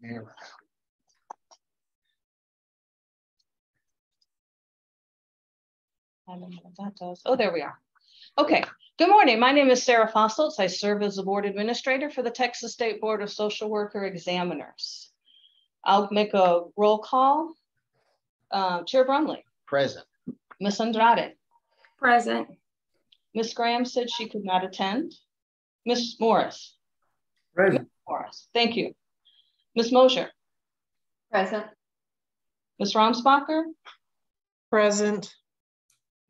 Never. I don't know what that does. Oh, there we are. Okay, good morning. My name is Sarah Fossiltz. I serve as the board administrator for the Texas State Board of Social Worker Examiners. I'll make a roll call. Uh, Chair Brumley, Present. Ms. Andrade, Present. Ms. Graham said she could not attend. Ms. Morris, Present. Morris, thank you. Ms. Mosher, Present. Ms. Romsbacher, Present.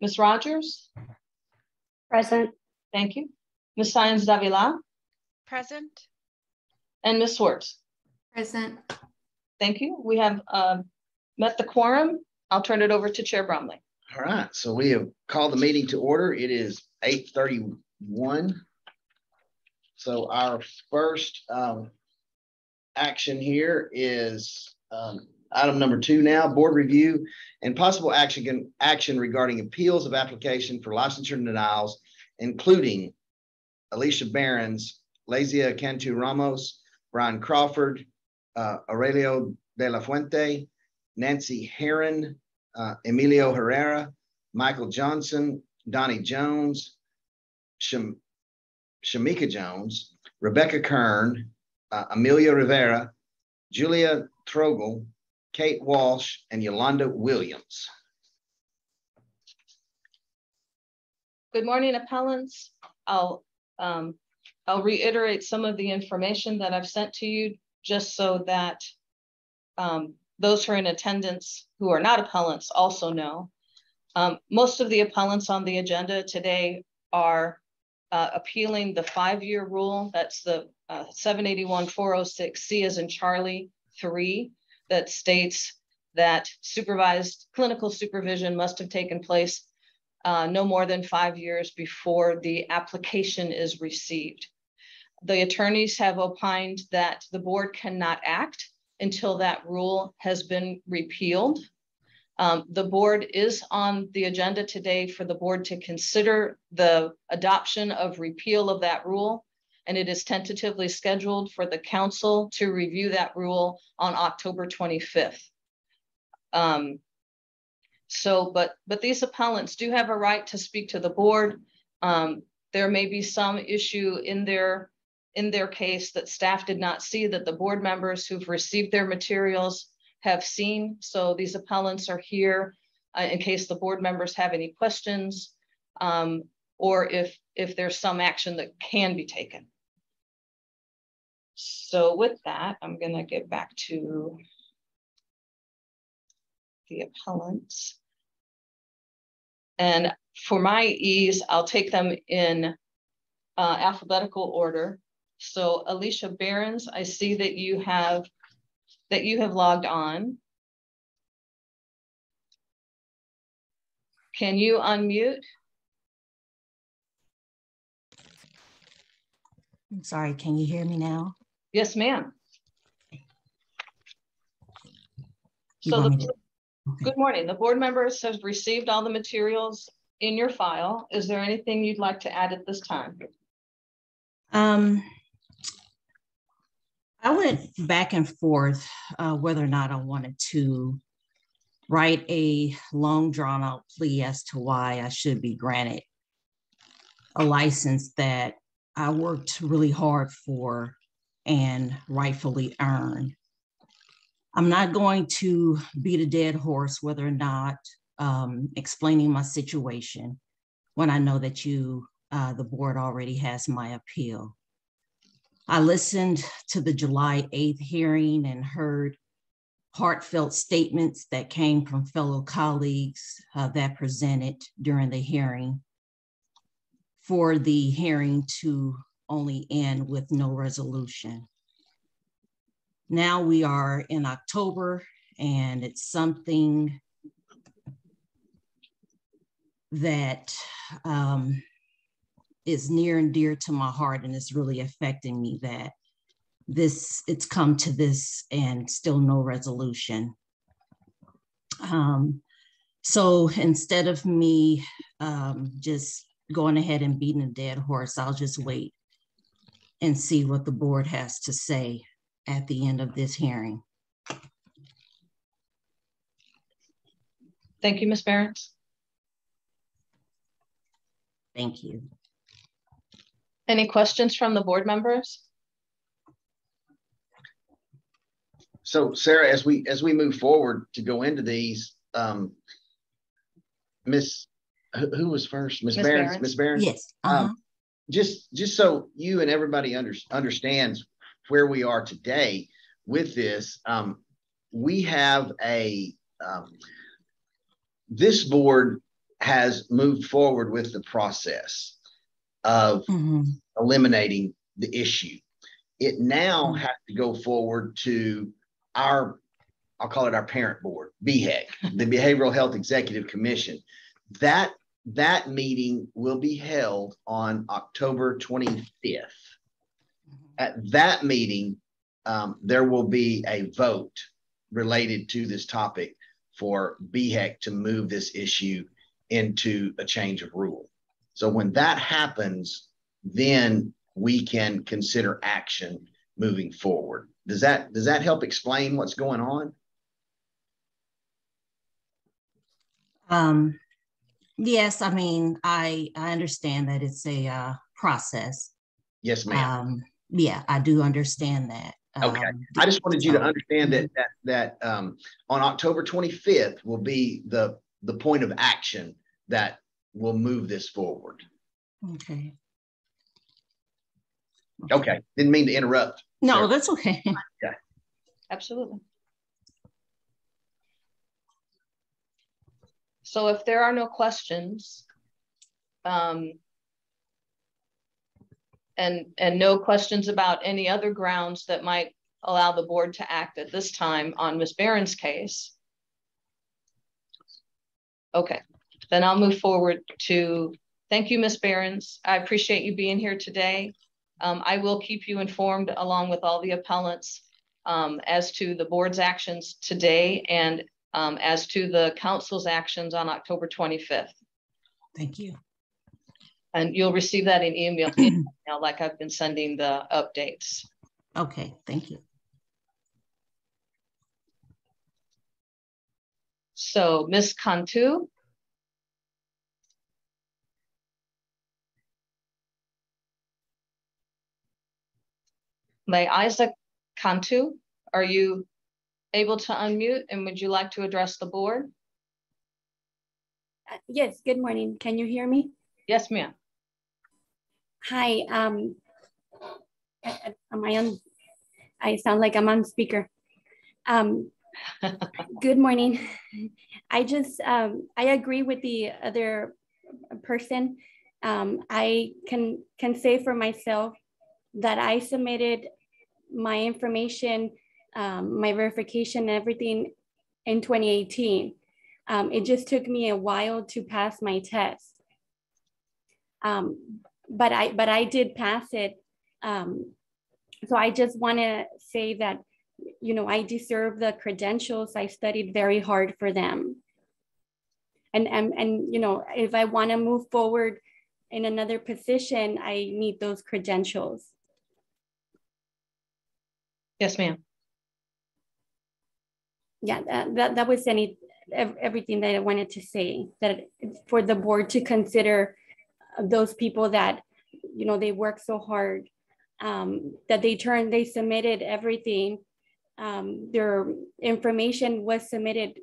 Ms. Rogers, Present. thank you. Ms. Science Davila Present. and Ms. Swartz. Present. Thank you. We have uh, met the quorum. I'll turn it over to Chair Bromley. All right, so we have called the meeting to order. It is eight thirty-one. So our first um, action here is um, item number two now, board review and possible action, action regarding appeals of application for licensure denials, including Alicia Barron's, Lazia Cantu Ramos, Brian Crawford, uh, Aurelio de la Fuente, Nancy Heron, uh, Emilio Herrera, Michael Johnson, Donnie Jones, Shamika Jones, Rebecca Kern, uh, Amelia Rivera, Julia Trogel, Kate Walsh, and Yolanda Williams. Good morning, appellants. I'll, um, I'll reiterate some of the information that I've sent to you, just so that um, those who are in attendance who are not appellants also know. Um, most of the appellants on the agenda today are uh, appealing the five-year rule. That's the uh, 781-406C as in Charlie 3 that states that supervised clinical supervision must have taken place uh, no more than five years before the application is received. The attorneys have opined that the board cannot act until that rule has been repealed. Um, the board is on the agenda today for the board to consider the adoption of repeal of that rule. And it is tentatively scheduled for the council to review that rule on October 25th. Um, so, but, but these appellants do have a right to speak to the board. Um, there may be some issue in their, in their case that staff did not see that the board members who've received their materials have seen. So these appellants are here uh, in case the board members have any questions um, or if, if there's some action that can be taken. So with that, I'm gonna get back to the appellants. And for my ease, I'll take them in uh, alphabetical order. So Alicia Barons, I see that you have that you have logged on. Can you unmute? I'm sorry, can you hear me now? Yes, ma'am. So the, okay. good morning. The board members have received all the materials in your file. Is there anything you'd like to add at this time? Um, I went back and forth uh, whether or not I wanted to write a long drawn out plea as to why I should be granted a license that I worked really hard for and rightfully earned. I'm not going to beat a dead horse whether or not um, explaining my situation when I know that you, uh, the board already has my appeal. I listened to the July 8th hearing and heard heartfelt statements that came from fellow colleagues uh, that presented during the hearing for the hearing to only end with no resolution. Now we are in October and it's something that um, is near and dear to my heart and is really affecting me that this it's come to this and still no resolution um, so instead of me um, just going ahead and beating a dead horse i'll just wait and see what the board has to say at the end of this hearing. Thank you, Ms. Behrens. Thank you. Any questions from the board members? So Sarah, as we, as we move forward to go into these, um, Miss, who, who was first? Miss Ms. Barron. Miss Barron? Yes. uh-huh. Um, just, just so you and everybody under, understands where we are today with this, um, we have a, um, this board has moved forward with the process of Mhm. eliminating the issue. It now Mhm. has to go forward to our, I'll call it our parent board, BHEC, the Behavioral Health Executive Commission. That, that meeting will be held on October 25th. At that meeting, um, there will be a vote related to this topic for BHEC to move this issue into a change of rule. So when that happens, then we can consider action moving forward. Does that, does that help explain what's going on? Um, yes, I mean, I, I understand that it's a, uh, process. Yes, ma'am. Um, yeah, I do understand that. Okay. Um, I just wanted you to understand that, that, that, um, on October twenty-fifth will be the, the point of action that will move this forward. Okay. Okay, didn't mean to interrupt. No, Sarah. that's okay. Yeah. Absolutely. So if there are no questions, um, and, and no questions about any other grounds that might allow the board to act at this time on Ms. Barron's case. Okay, then I'll move forward to, thank you, Ms. Barron's. I appreciate you being here today. Um, I will keep you informed along with all the appellants um, as to the board's actions today and um, as to the council's actions on October 25th. Thank you. And you'll receive that in email, like I've been sending the updates. Okay, thank you. So Ms. Cantu? May Isaac Cantu, are you able to unmute and would you like to address the board? Uh, Yes, good morning. Can you hear me? Yes, ma'am. Hi, um, uh, uh, am I on? I sound like I'm on speaker. Um, good morning. I just, um, I agree with the other person. Um, I can, can say for myself that I submitted my information, um, my verification, and everything in 2018. Um, it just took me a while to pass my test. Um, but I but I did pass it. Um, so I just want to say that you know I deserve the credentials. I studied very hard for them. And and and you know if I want to move forward in another position, I need those credentials. Yes, ma'am. Yeah, that that, that was any everything that I wanted to say. That for the board to consider those people that you know they work so hard um, that they turned they submitted everything um, their information was submitted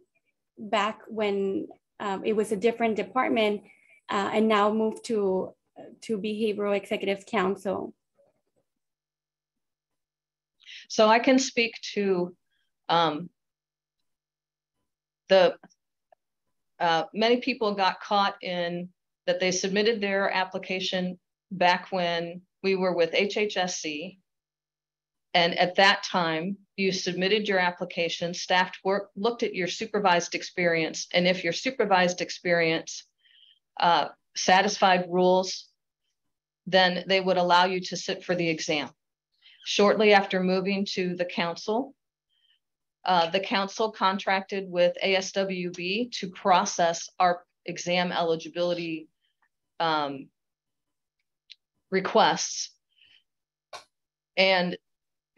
back when um, it was a different department uh, and now moved to to behavioral executive council So I can speak to um, the uh, many people got caught in that they submitted their application back when we were with HHSC. And at that time, you submitted your application, staff work, looked at your supervised experience. And if your supervised experience uh, satisfied rules, then they would allow you to sit for the exam. Shortly after moving to the council, uh, the council contracted with ASWB to process our exam eligibility um, requests. And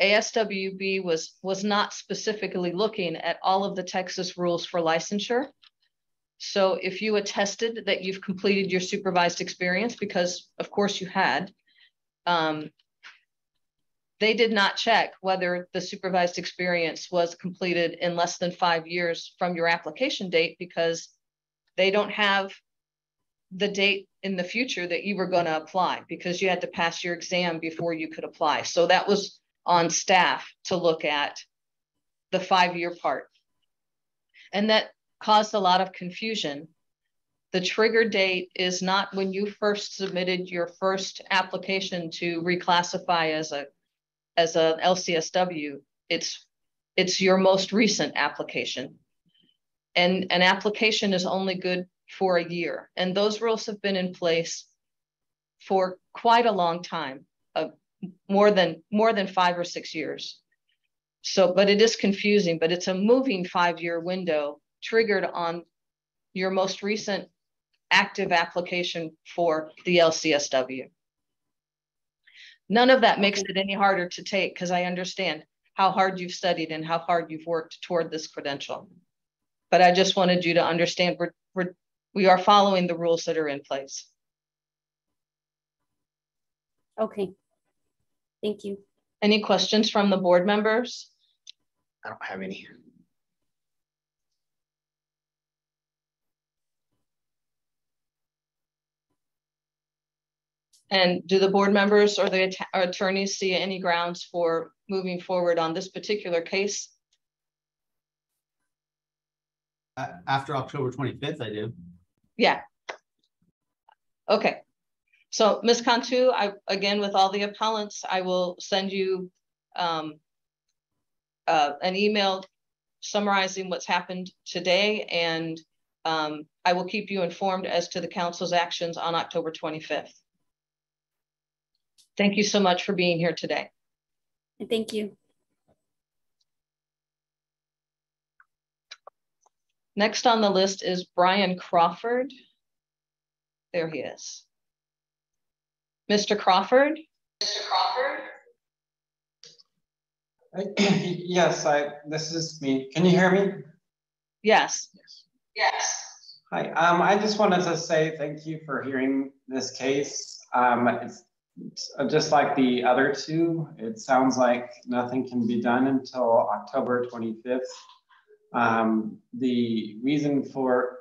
ASWB was, was not specifically looking at all of the Texas rules for licensure. So if you attested that you've completed your supervised experience, because of course you had, um, they did not check whether the supervised experience was completed in less than five years from your application date because they don't have the date in the future that you were going to apply because you had to pass your exam before you could apply. So that was on staff to look at the five year part. And that caused a lot of confusion. The trigger date is not when you first submitted your first application to reclassify as a as a LCSW. It's it's your most recent application. And an application is only good for a year. And those rules have been in place for quite a long time, uh, more than more than five or six years. So, but it is confusing, but it's a moving five-year window triggered on your most recent active application for the LCSW. None of that makes it any harder to take because I understand how hard you've studied and how hard you've worked toward this credential. But I just wanted you to understand we're, we're, we are following the rules that are in place. Okay. Thank you. Any questions from the board members? I don't have any. And do the board members or the or attorneys see any grounds for moving forward on this particular case? Uh, after October 25th, I do. Yeah. Okay. So Ms. Cantu, I again with all the appellants, I will send you um, uh, an email summarizing what's happened today, and um, I will keep you informed as to the council's actions on October 25th. Thank you so much for being here today. Thank you. Next on the list is Brian Crawford. There he is. Mr. Crawford? Mr. Crawford? Yes, I. This is me. Can you hear me? Yes. Yes. Hi. Um, I just wanted to say thank you for hearing this case. Um, it's just like the other two, it sounds like nothing can be done until October 25th. Um, the reason for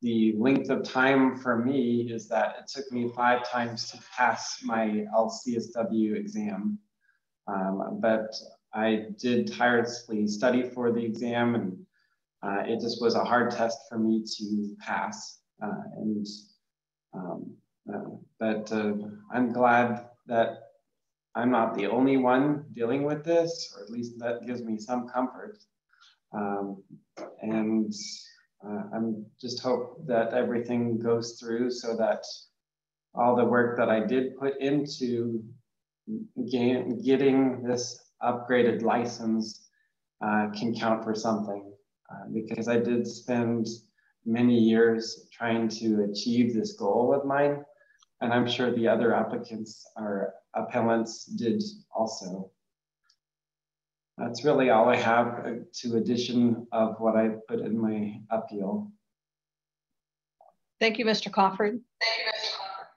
the length of time for me is that it took me five times to pass my LCSW exam. Um, but I did tirelessly study for the exam and uh, it just was a hard test for me to pass. Uh, and um, uh, but uh, I'm glad that I'm not the only one dealing with this, or at least that gives me some comfort. Um, and uh, I'm just hope that everything goes through so that all the work that I did put into gain, getting this upgraded license uh, can count for something. Uh, because I did spend many years trying to achieve this goal of mine and I'm sure the other applicants or appellants did also. That's really all I have uh, to addition of what I put in my appeal. Thank you, Mr. Crawford. Thank you, Mr. Crawford.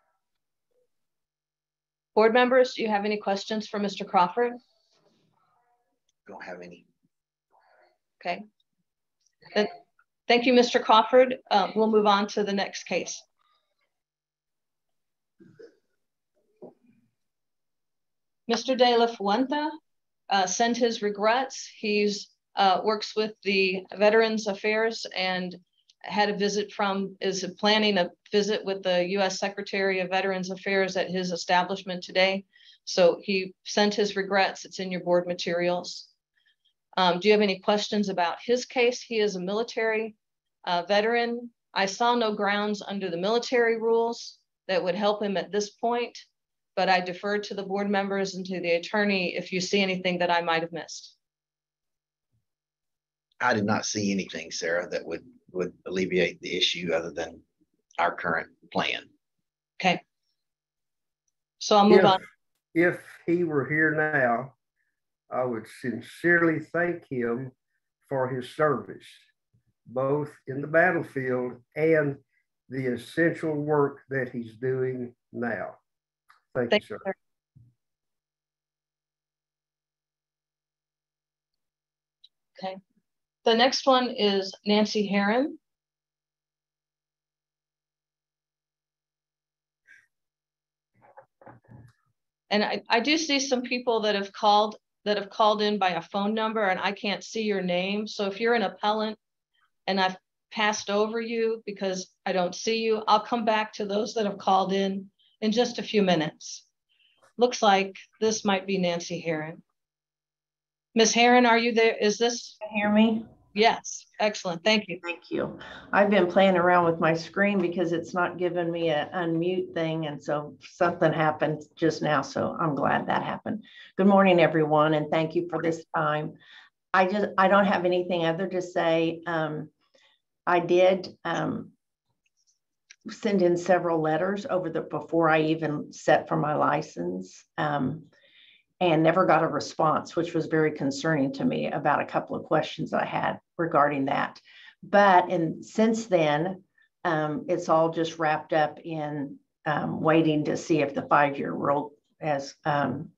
Board members, do you have any questions for Mr. Crawford? Don't have any. Okay. Then, thank you, Mr. Crawford. Uh, we'll move on to the next case. Mr. De La Fuente uh, sent his regrets. He's uh, works with the Veterans Affairs and had a visit from, is planning a visit with the US Secretary of Veterans Affairs at his establishment today. So he sent his regrets. It's in your board materials. Um, do you have any questions about his case? He is a military uh, veteran. I saw no grounds under the military rules that would help him at this point but I defer to the board members and to the attorney if you see anything that I might have missed. I did not see anything, Sarah, that would, would alleviate the issue other than our current plan. Okay. So I'll move If- on. If he were here now, I would sincerely thank him for his service, both in the battlefield and the essential work that he's doing now. Thank, thank you, sir. sir. Okay. The next one is Nancy Heron. And I, I do see some people that have called that have called in by a phone number and I can't see your name. So if you're an appellant and I've passed over you because I don't see you, I'll come back to those that have called in in just a few minutes. Looks like this might be Nancy Heron. Miss Heron, are you there? Is this? Hear me? Yes, excellent. Thank you. Thank you. I've been playing around with my screen because it's not giving me an unmute thing. And so something happened just now. So I'm glad that happened. Good morning, everyone. And thank you for this time. I just, I don't have anything other to say. Um, I did um, send in several letters over the, before I even set for my license. Um, and never got a response, which was very concerning to me about a couple of questions I had regarding that. But and since then, um, it's all just wrapped up in um, waiting to see if the five-year rule has um,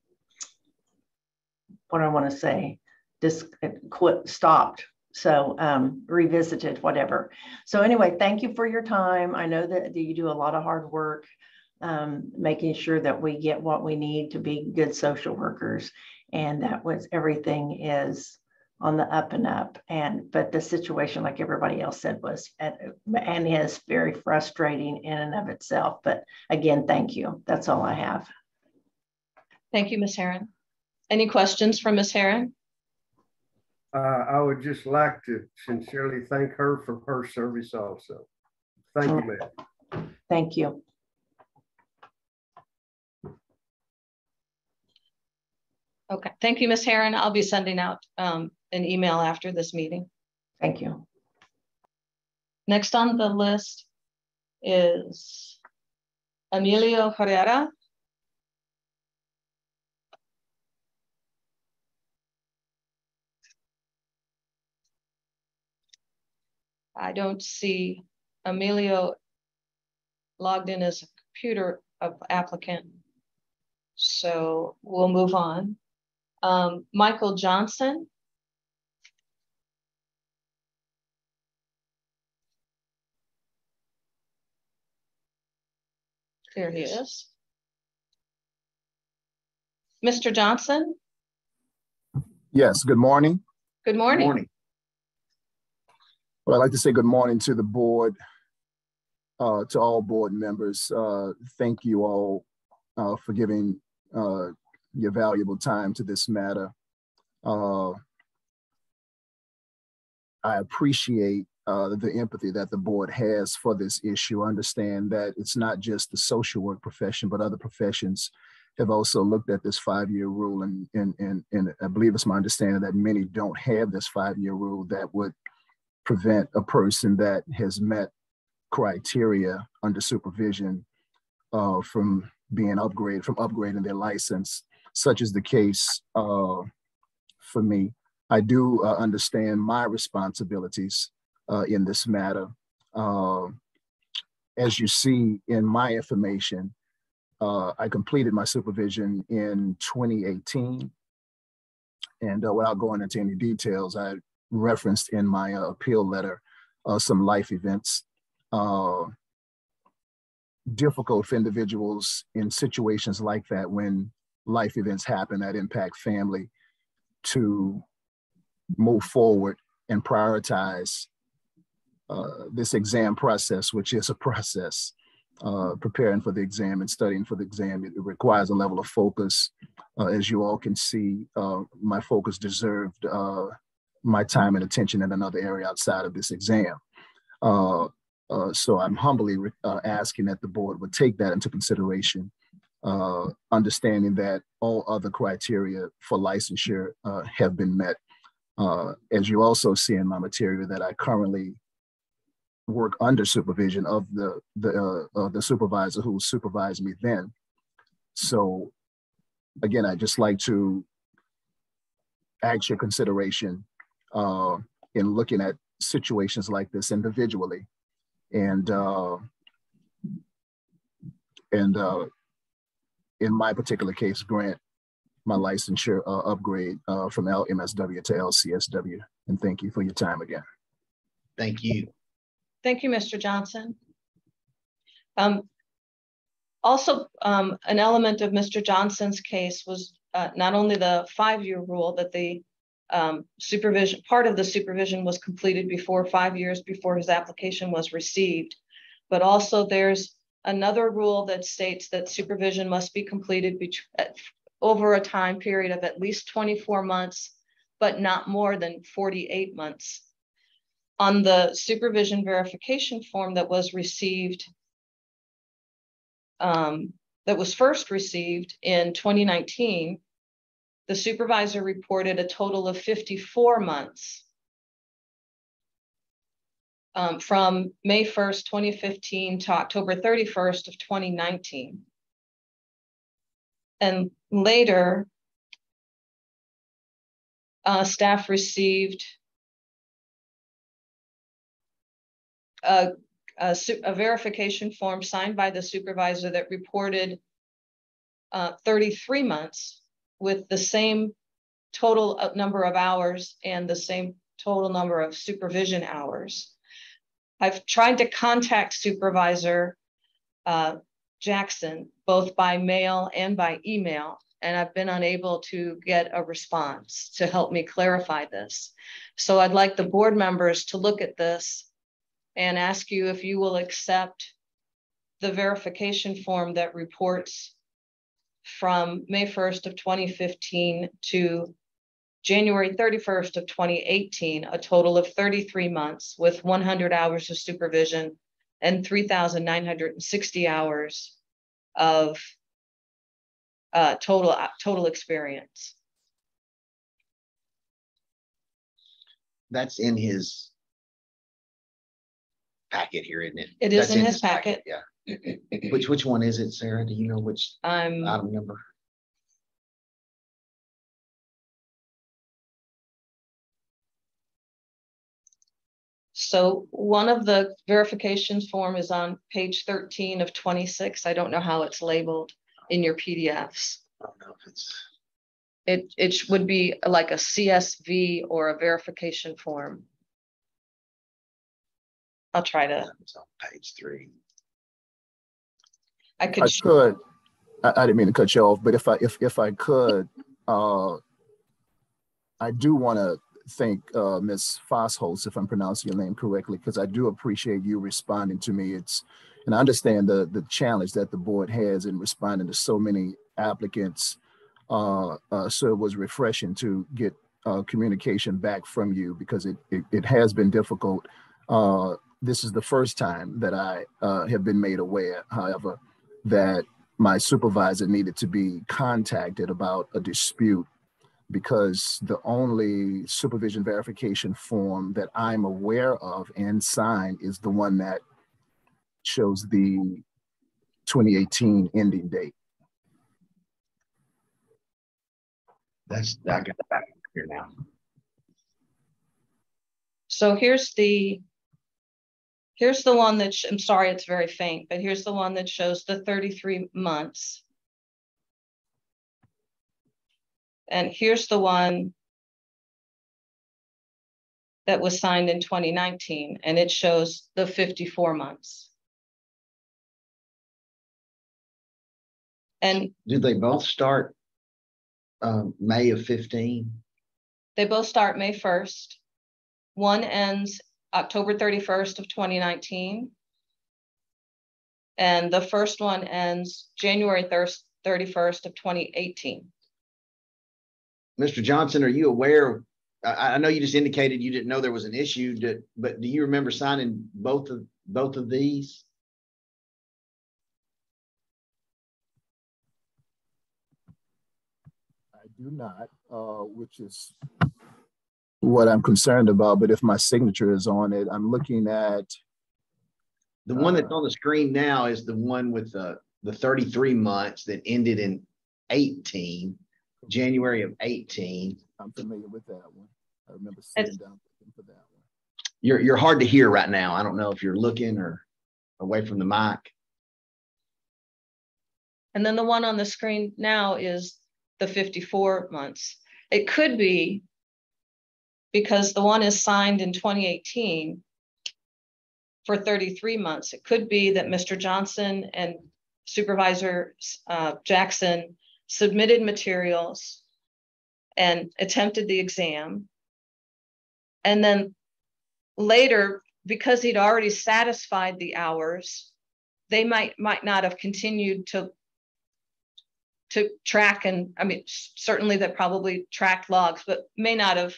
what I want to say, just quit, stopped. So um, revisited, whatever. So anyway, thank you for your time. I know that, you do a lot of hard work um, making sure that we get what we need to be good social workers and that was everything is on the up and up. And but the situation like everybody else said was at, and is very frustrating in and of itself. But again thank you. That's all i have. Thank you ms heron. Any questions from ms heron uh, i would just like to sincerely thank her for her service also thank you ma'am thank you Okay, thank you, Ms. Heron. I'll be sending out um, an email after this meeting. Thank you. Next on the list is Emilio Herrera. I don't see Emilio logged in as a computer applicant. So we'll move on. Um, Michael Johnson. There he is. Mr. Johnson? Yes, good morning. Good morning. Good morning. Well, I'd like to say good morning to the board, uh, to all board members. Uh, thank you all uh, for giving uh, your valuable time to this matter. Uh, I appreciate uh, the empathy that the board has for this issue. understand that it's not just the social work profession, but other professions have also looked at this five-year rule, and, and, and, and I believe it's my understanding that many don't have this five-year rule that would prevent a person that has met criteria under supervision uh, from being upgraded, from upgrading their license such is the case uh, for me. I do uh, understand my responsibilities uh, in this matter. Uh, as you see in my information, uh, I completed my supervision in 2018. And without going into any details, I referenced in my appeal letter some life events difficult for individuals in situations like that when life events happen that impact family to move forward and prioritize uh, this exam process, which is a process. Uh, preparing for the exam and studying for the exam, it, requires a level of focus. Uh, as you all can see, uh, my focus deserved uh, my time and attention in another area outside of this exam. Uh, so I'm humbly asking that the board would take that into consideration uh, understanding that all other criteria for licensure uh, have been met. Uh, as you also see in my material that I currently work under supervision of the, the, uh, the supervisor who supervised me then. So again, I just like to ask your consideration uh, in looking at situations like this individually. And uh, and uh, in my particular case, grant my licensure uh, upgrade uh, from LMSW to LCSW. And thank you for your time again. Thank you. Thank you, Mr. Johnson. Um, also, um, an element of Mr. Johnson's case was uh, not only the five-year rule that the um, supervision, part of the supervision was completed before five years before his application was received, but also there's another rule that states that supervision must be completed over a time period of at least 24 months, but not more than 48 months. On the supervision verification form that was received, um, that was first received in 2019, the supervisor reported a total of 54 months um, from May 1st, 2015 to October 31st of 2019. And later, uh, staff received a, a, a, verification form signed by the supervisor that reported uh, 33 months with the same total number of hours and the same total number of supervision hours. I've tried to contact Supervisor uh, Jackson, both by mail and by email, and I've been unable to get a response to help me clarify this. So I'd like the board members to look at this and ask you if you will accept the verification form that reports from May 1st of 2015 to January 31st of 2018, a total of 33 months with 100 hours of supervision and 3,960 hours of uh, total, uh, total experience. That's in his packet here, isn't it? It is in, in his, his packet. packet. Yeah. Which which one is it, Sarah? Do you know which I'm item number? So one of the verifications form is on page 13 of 26. I don't know how it's labeled in your PDFs. I don't know if it's. It, it would be like a CSV or a verification form. I'll try to. It's on page three. I could. I could. I, I didn't mean to cut you off, but if I if if I could, uh, I do want to thank uh, Ms. Fossholz, if I'm pronouncing your name correctly, because I do appreciate you responding to me. It's and I understand the the challenge that the board has in responding to so many applicants. Uh, uh, so it was refreshing to get uh, communication back from you because it it, it has been difficult. Uh, this is the first time that I uh, have been made aware, however, that my supervisor needed to be contacted about a dispute because the only supervision verification form that I'm aware of and signed is the one that shows the 2018 ending date. That's I got the back here now. So here's the here's the one that I'm sorry it's very faint, but here's the one that shows the 33 months And here's the one that was signed in 2019, and it shows the 54 months. And did they both start um, May of 15? They both start May 1st. One ends October 31st of 2019. And the first one ends January 31st of 2018. Mr. Johnson, are you aware? I, I know you just indicated you didn't know there was an issue, to, but do you remember signing both of both of these? I do not, uh, which is what I'm concerned about. But if my signature is on it, I'm looking at the one that's uh, on the screen now is the one with the the 33 months that ended in 18 January of 18. I'm familiar with that one. I remember sitting down for that one. You're, you're hard to hear right now. I don't know if you're looking or away from the mic. And then the one on the screen now is the 54 months. It could be because the one is signed in 2018 for 33 months. It could be that Mr. Johnson and Supervisor uh, Jackson submitted materials and attempted the exam. And then later, because he'd already satisfied the hours, they might might not have continued to to track and I mean certainly they probably tracked logs, but may not have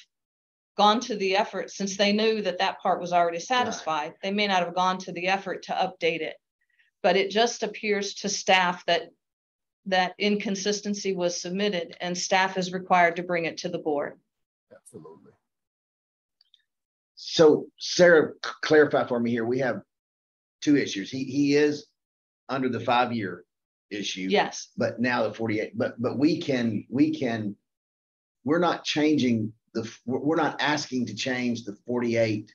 gone to the effort since they knew that that part was already satisfied. Right. They may not have gone to the effort to update it, but it just appears to staff that that inconsistency was submitted and staff is required to bring it to the board. Absolutely. So Sarah, clarify for me here. We have two issues. He he is under the five year issue. Yes. But now the 48, but but we can we can we're not changing the we're not asking to change the 48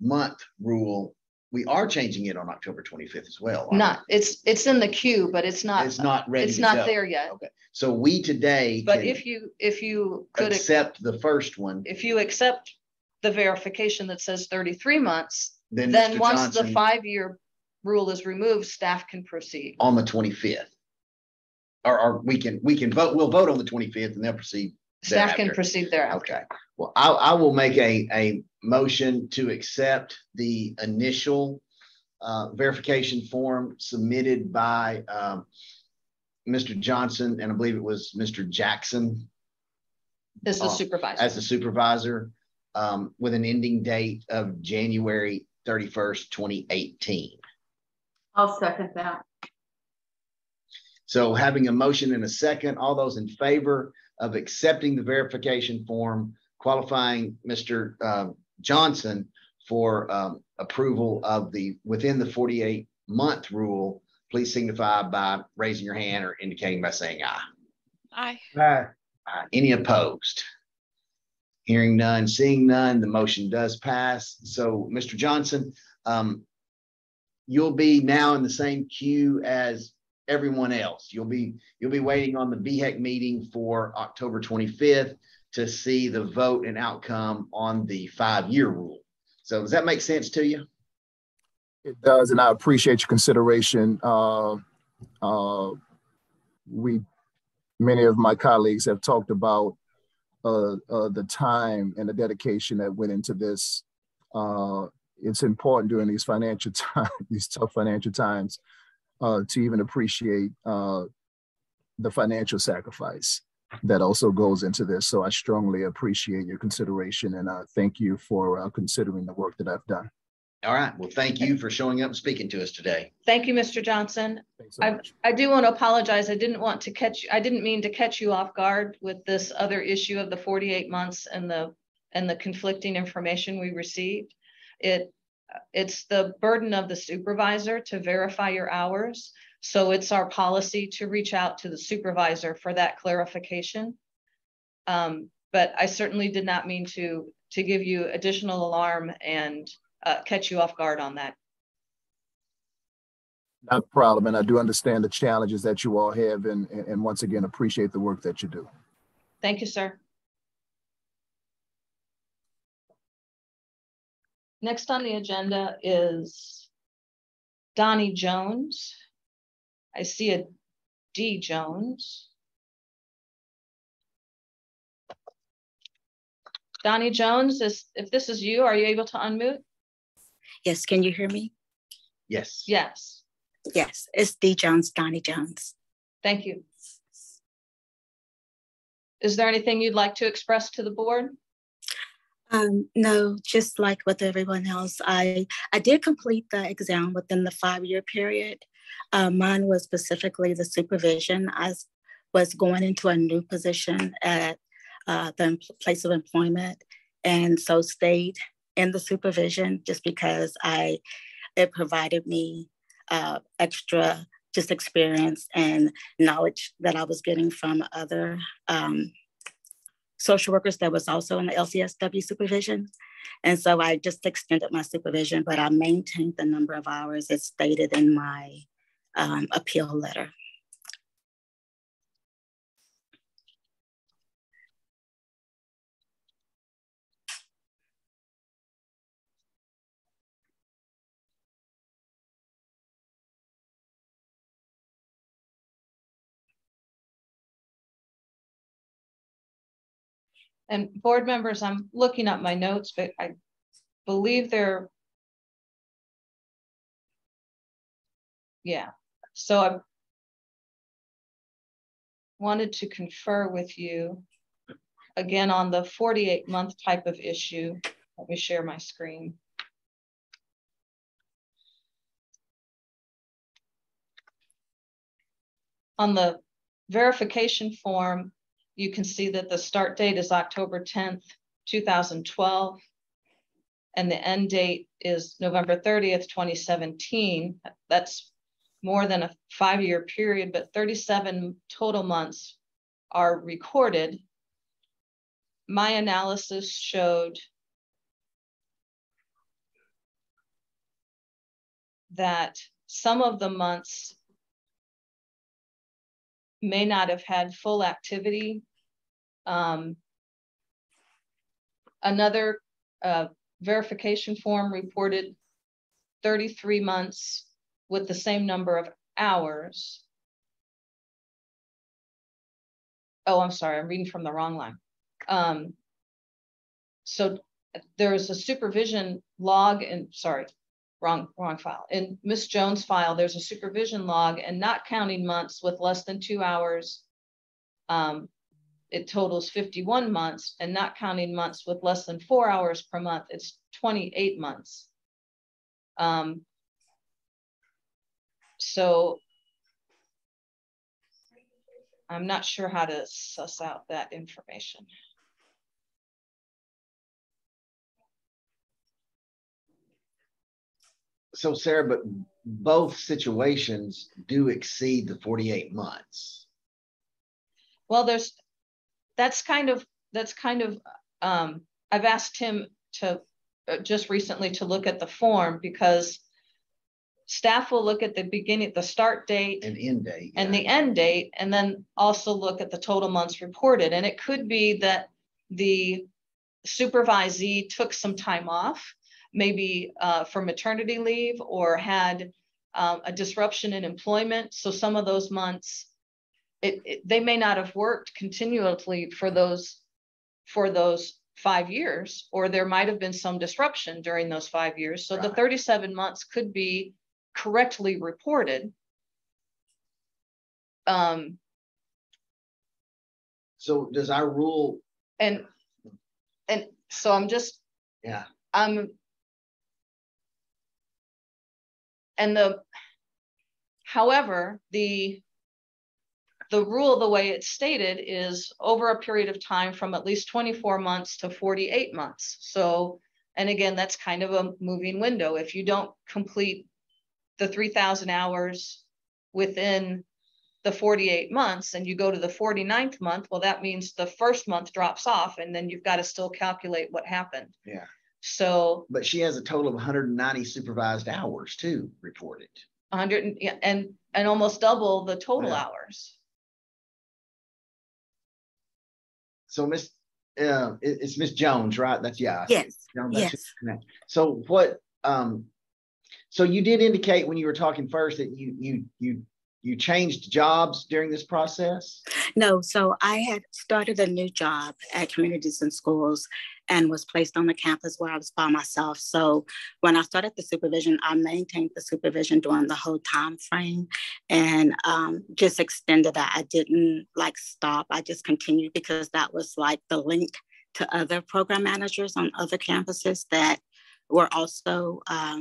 month rule. We are changing it on October 25th as well. Not it's it's in the queue, but it's not it's not ready. It's not go. there yet. Okay. So we today But if you if you could accept the first one, if you accept the verification that says 33 months, then, then once Johnson, the five-year rule is removed, staff can proceed. on the 25th. Or, or we can we can vote. We'll vote on the 25th and they'll proceed. Staff can thereafter. proceed thereafter. Okay. Well, I, I will make a, a motion to accept the initial uh, verification form submitted by um, Mr. Johnson, and I believe it was Mr. Jackson This is the Uh, supervisor. as the supervisor um, with an ending date of January 31st, 2018. I'll second that. So having a motion and a second, all those in favor of accepting the verification form qualifying Mr. uh, Johnson for um, approval of the within the 48 month rule, please signify by raising your hand or indicating by saying aye. Aye. Aye. Uh, Any opposed? Hearing none, seeing none, the motion does pass. So, Mr. Johnson, um, you'll be now in the same queue as everyone else. You'll be, you'll be waiting on the BHEC meeting for October 25th to see the vote and outcome on the five-year rule. So does that make sense to you? It does, and I appreciate your consideration. Uh, uh, we, many of my colleagues have talked about uh, uh, the time and the dedication that went into this. Uh, it's important during these financial times, these tough financial times, uh, to even appreciate uh, the financial sacrifice that also goes into this. So I strongly appreciate your consideration and uh, thank you for uh, considering the work that I've done. All right. Well, thank you for showing up and speaking to us today. Thank you, Mr. Johnson. So I. I do want to apologize. I didn't want to catch, I didn't mean to catch you off guard with this other issue of the 48 months and the, and the conflicting information we received. It, it's the burden of the supervisor to verify your hours. So it's our policy to reach out to the supervisor for that clarification. Um, but I certainly did not mean to, to give you additional alarm and uh, catch you off guard on that. Not a problem, and I do understand the challenges that you all have and, and and once again, appreciate the work that you do. Thank you, sir. Next on the agenda is Donnie Jones. I see a D Jones. Donnie Jones, is, if this is you, are you able to unmute? Yes, can you hear me? Yes. Yes, Yes, it's D Jones, Donnie Jones. thank you. Is there anything you'd like to express to the board? Um, no, just like with everyone else, I I did complete the exam within the five-year period. Uh, mine was specifically the supervision. I was going into a new position at uh, the place of employment, and so stayed in the supervision just because I it provided me uh, extra just experience and knowledge that I was getting from other um, social workers that was also in the LCSW supervision. And so I just extended my supervision, but I maintained the number of hours as stated in my um, appeal letter. And board members, I'm looking up my notes, but I believe they're. Yeah, so I wanted to confer with you again on the 48 month type of issue. Let me share my screen. On the verification form, you can see that the start date is October 10th, 2012. And the end date is November 30th, 2017. That's more than a five year period, but 37 total months are recorded. My analysis showed that some of the months may not have had full activity. Um, another uh, verification form reported 33 months with the same number of hours. Oh, I'm sorry, I'm reading from the wrong line. Um, so there's a supervision log and sorry, wrong, wrong file. In Miss Jones' file, there's a supervision log and not counting months with less than two hours. Um, it totals 51 months and not counting months with less than four hours per month, it's 28 months. Um, so I'm not sure how to suss out that information. So Sarah, but both situations do exceed the 48 months. Well, there's that's kind of that's kind of um, I've asked him to uh, just recently to look at the form because staff will look at the beginning, the start date and end date and the end date, and then also look at the total months reported. And it could be that the supervisee took some time off maybe uh, for maternity leave or had um, a disruption in employment. So some of those months, it, it, they may not have worked continuously for those for those five years, or there might have been some disruption during those five years. So right. the 37 months could be correctly reported. Um, so does our rule and and so I'm just yeah I'm and the, however, the, the rule, the way it's stated is over a period of time from at least 24 months to 48 months. So, and again, that's kind of a moving window. If you don't complete the 3000 hours within the 48 months and you go to the 49th month, well, that means the first month drops off and then you've got to still calculate what happened. Yeah. So, but she has a total of 190 supervised hours too reported. 100 and and, and almost double the total yeah. hours. So Miss, uh, it's Miss Jones, right? That's yeah. Yes. Jones, yes. So what? Um, so you did indicate when you were talking first that you you you you changed jobs during this process? No, so I had started a new job at Communities In Schools and was placed on the campus where I was by myself. So when I started the supervision, I maintained the supervision during the whole time frame and um, just extended that. I didn't like stop. I just continued because that was like the link to other program managers on other campuses that were also um,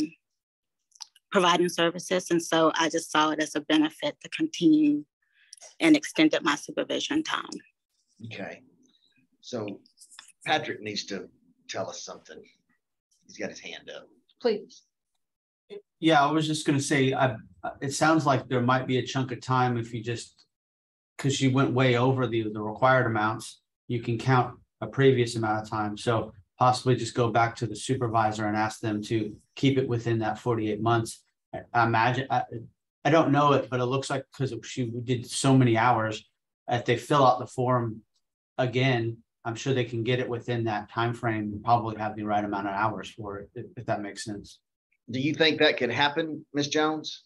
providing services. And so I just saw it as a benefit to continue and extended my supervision time. Okay. So Patrick needs to tell us something. He's got his hand up. Please. Yeah, I was just gonna say, I, it sounds like there might be a chunk of time if you just. Cause you went way over the, the required amounts, you can count a previous amount of time, so possibly just go back to the supervisor and ask them to keep it within that forty-eight months. I- I imagine, I, I don't know it, but it looks like, because she did so many hours, if they fill out the form again, I'm sure they can get it within that time frame and probably have the right amount of hours for it, if, if that makes sense. Do you think that could happen, Ms. Jones?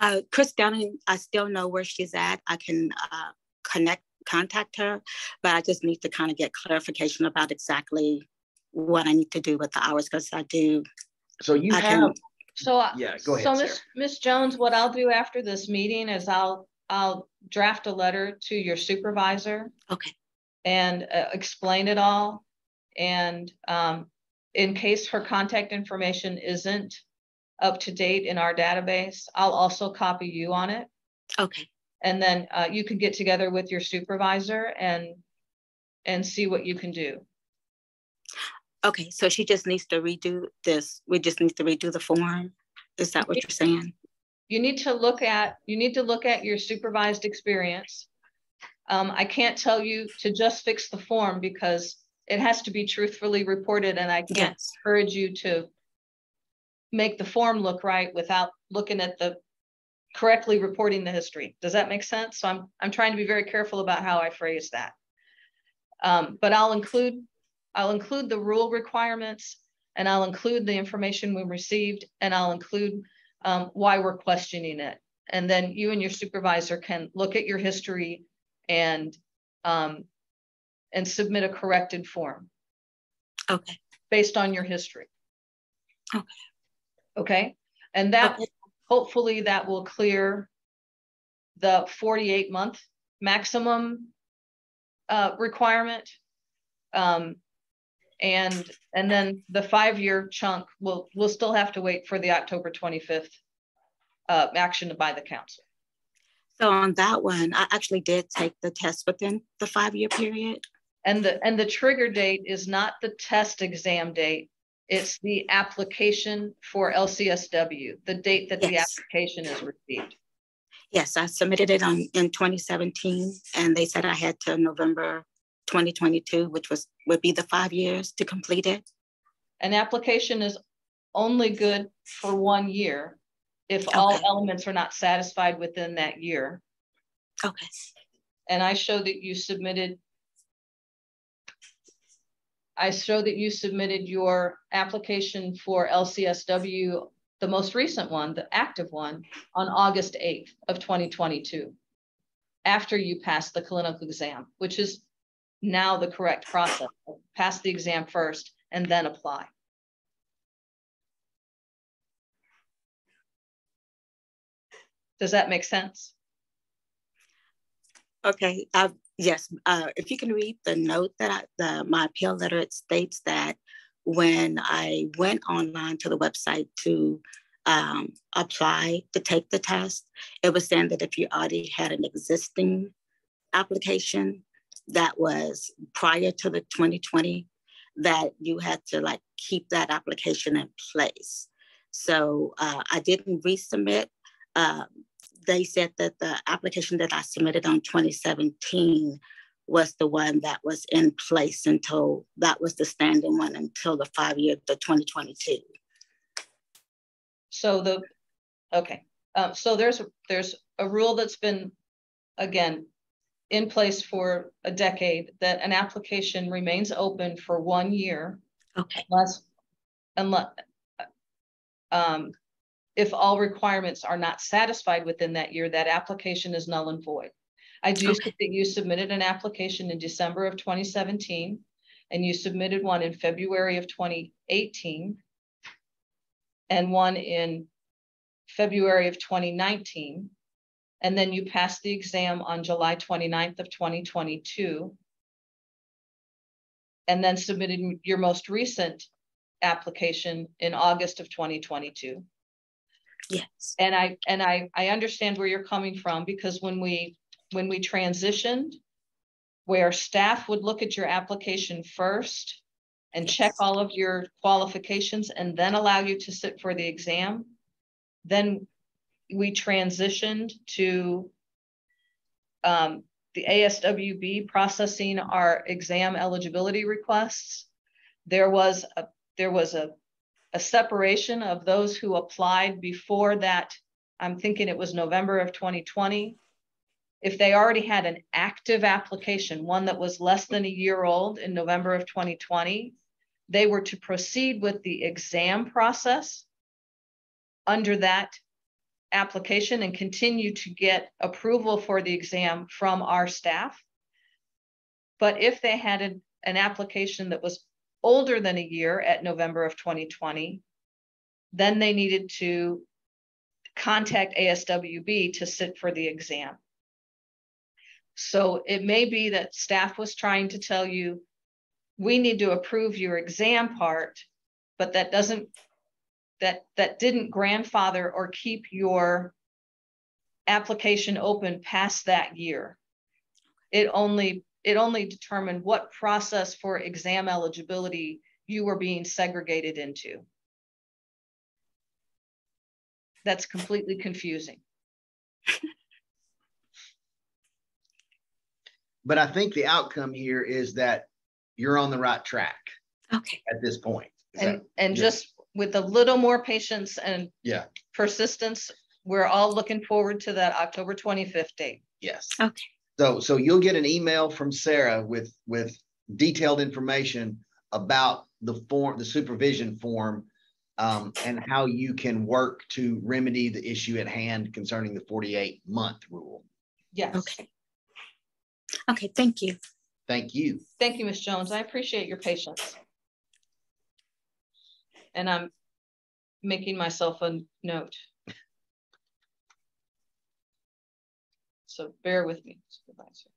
Uh, Chris Downing, I still know where she's at. I can uh, connect, contact her, but I just need to kind of get clarification about exactly what I need to do with the hours because I do. So you I have, can, So. I- yeah, go ahead, Sarah. Miss Miss Jones, what I'll do after this meeting is I'll, I'll draft a letter to your supervisor. Okay. And uh, explain it all. And um, in case her contact information isn't up to date in our database, I'll also copy you on it. okay, And then uh, you can get together with your supervisor and, and see what you can do. Okay. So she just needs to redo this. We just need to redo the form. Is that what you're saying? you need to look at, you need to look at your supervised experience. Um, I can't tell you to just fix the form because it has to be truthfully reported and I can't Yes. encourage you to make the form look right without looking at the correctly reporting the history. Does that make sense? So I'm, I'm trying to be very careful about how I phrase that. Um, but I'll include, I'll include the rule requirements and I'll include the information we received and I'll include um, why we're questioning it. And then you and your supervisor can look at your history and um, and submit a corrected form Okay, based on your history. Okay. Okay, and that, Okay. hopefully that will clear the forty-eight month maximum uh, requirement. Um, and, and then the five-year chunk, will we'll still have to wait for the October twenty-fifth uh, action by the council. so on that one, I actually did take the test within the five-year period. And the, and the trigger date is not the test exam date. It's the application for LCSW, the date that the application is received. Yes, I submitted it on, in 2017, and they said I had till November 2022, which was, would be the five years to complete it. An application is only good for one year if all elements are not satisfied within that year. Okay, And I show that you submitted I show that you submitted your application for LCSW, the most recent one, the active one, on August 8th of 2022. After you passed the clinical exam, which is now the correct process. Pass the exam first and then apply. Does that make sense? okay, uh, yes, uh, if you can read the note that I, the, my appeal letter, it states that when I went online to the website to um, apply to take the test, it was saying that if you already had an existing application that was prior to the 2020, that you had to like keep that application in place. So uh, I didn't resubmit. Uh, they said that the application that I submitted on 2017 was the one that was in place until that was the standing one until the five year, the 2022. So the, okay, uh, so there's, there's a rule that's been, again, in place for a decade, that an application remains open for one year Okay, unless, unless, um, if all requirements are not satisfied within that year, that application is null and void. I do Okay. see that you submitted an application in December of twenty seventeen, and you submitted one in February of twenty eighteen, and one in February of twenty nineteen. And then you passed the exam on July 29th of twenty twenty-two. And then submitted your most recent application in August of twenty twenty-two. yes, And I, and I, I understand where you're coming from because when we, when we transitioned, where staff would look at your application first and check all of your qualifications and then allow you to sit for the exam, Then we transitioned to um, the ASWB processing our exam eligibility requests. There was a there was a, a separation of those who applied before that. I'm thinking it was November of 2020. If they already had an active application, one that was less than a year old in November of 2020, they were to proceed with the exam process under that application and continue to get approval for the exam from our staff. But if they had an, an application that was older than a year at November of 2020, then they needed to contact ASWB to sit for the exam. So it may be that staff was trying to tell you, we need to approve your exam part, but that doesn't that that didn't grandfather or keep your application open past that year. It only it only determined what process for exam eligibility you were being segregated into. That's completely confusing. but I think the outcome here is that you're on the right track. Okay. At this point. Is and that- and yeah. just with a little more patience and Yeah, persistence, we're all looking forward to that October 25th date. yes. Okay. So, so you'll get an email from Sarah with, with detailed information about the form, the supervision form, um, and how you can work to remedy the issue at hand concerning the forty-eight month rule. Yes. Okay. Okay, thank you. Thank you. Thank you, Ms. Jones. I appreciate your patience. And I'm making myself a note. So bear with me, supervisor.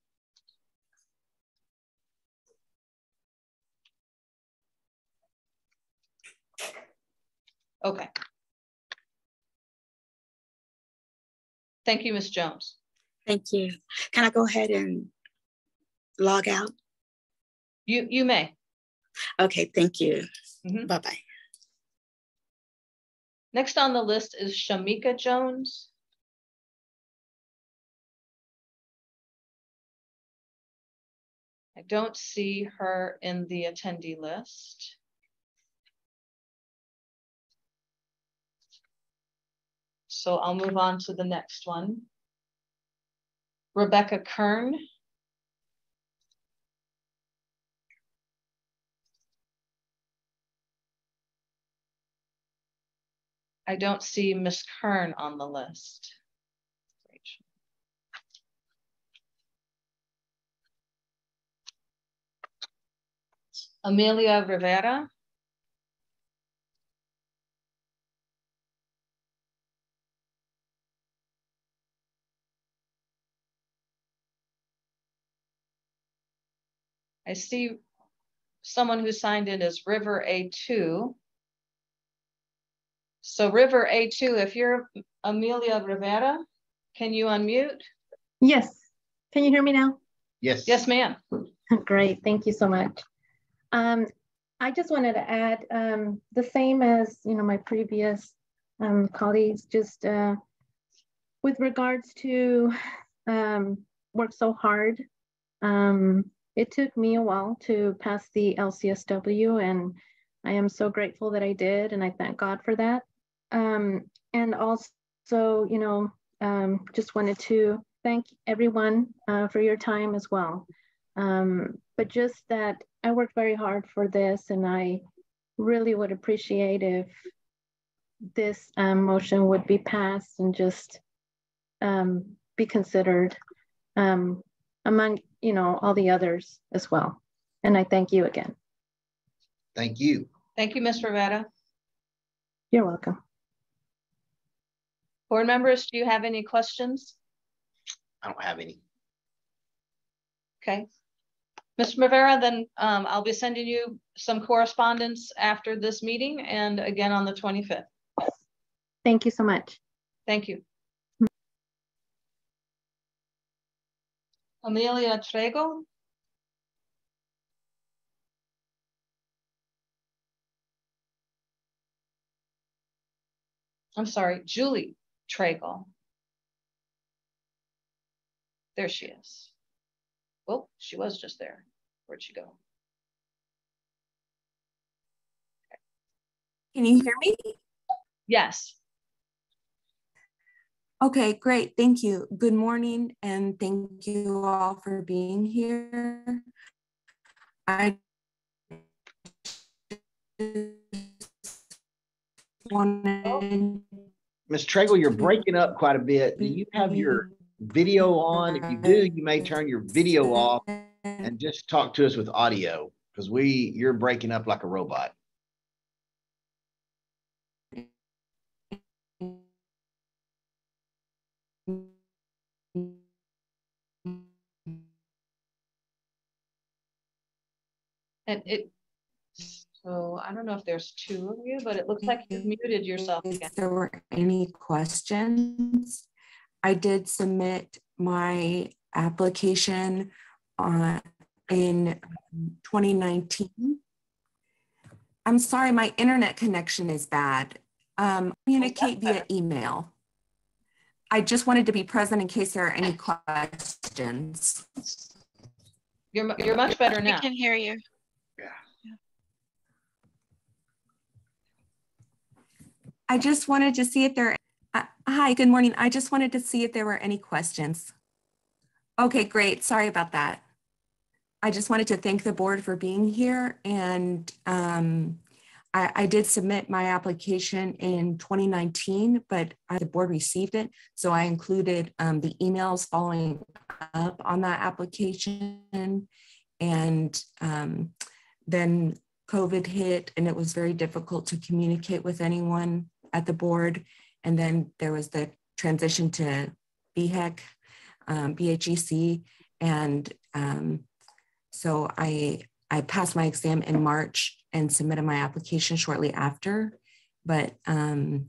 Okay. Thank you, Ms. Jones. Thank you. Can I go ahead and log out? You, you may. Okay, thank you. Mhm. Bye-bye. Next on the list is Shamika Jones. I don't see her in the attendee list. So I'll move on to the next one. Rebecca Kern. I don't see Miss Kern on the list. Amelia Rivera. I see someone who signed in as River A2. So River A2, if you're Amelia Rivera, can you unmute? Yes. Can you hear me now? Yes. Yes, ma'am. Great. Thank you so much. Um, I just wanted to add um, the same as you know my previous um, colleagues, just uh, with regards to um, work so hard. Um, it took me a while to pass the LCSW, and I am so grateful that I did, and I thank God for that. Um, and also, you know, um, just wanted to thank everyone uh, for your time as well. Um, but just that I worked very hard for this, and I really would appreciate if this um, motion would be passed and just um, be considered um, among you know all the others as well. And I thank you again. Thank you. Thank you, Ms. Rivera. You're welcome. Board members, do you have any questions? I don't have any. Okay. Mr. Rivera, then um, I'll be sending you some correspondence after this meeting and again on the 25th. Thank you so much. Thank you. Amelia Trego. I'm sorry, Julie Tragle. There she is. Well, she was just there. Where'd she go? Can you hear me? Yes. Okay, great. Thank you. Good morning, and thank you all for being here. I wanted oh. Ms. Tragle, you're breaking up quite a bit. Do you have your video on? If you do, you may turn your video off and just talk to us with audio because we you're breaking up like a robot. And it, so I don't know if there's two of you, but it looks like you've muted yourself again. If there were any questions, I did submit my application uh, in 2019. I'm sorry, my internet connection is bad. Um, communicate via email. I just wanted to be present in case there are any questions. You're, you're much better We now. can hear you. I just wanted to see if there, uh, hi, good morning. I just wanted to see if there were any questions. Okay, great. Sorry about that. I just wanted to thank the board for being here and um, I, I did submit my application in 2019, but I- the board received it. So I included um, the emails following up on that application. And um, then COVID hit and it was very difficult to communicate with anyone at the board. And then there was the transition to BHEC, um, BHEC. And um, so I, I passed my exam in March and submitted my application shortly after. But um,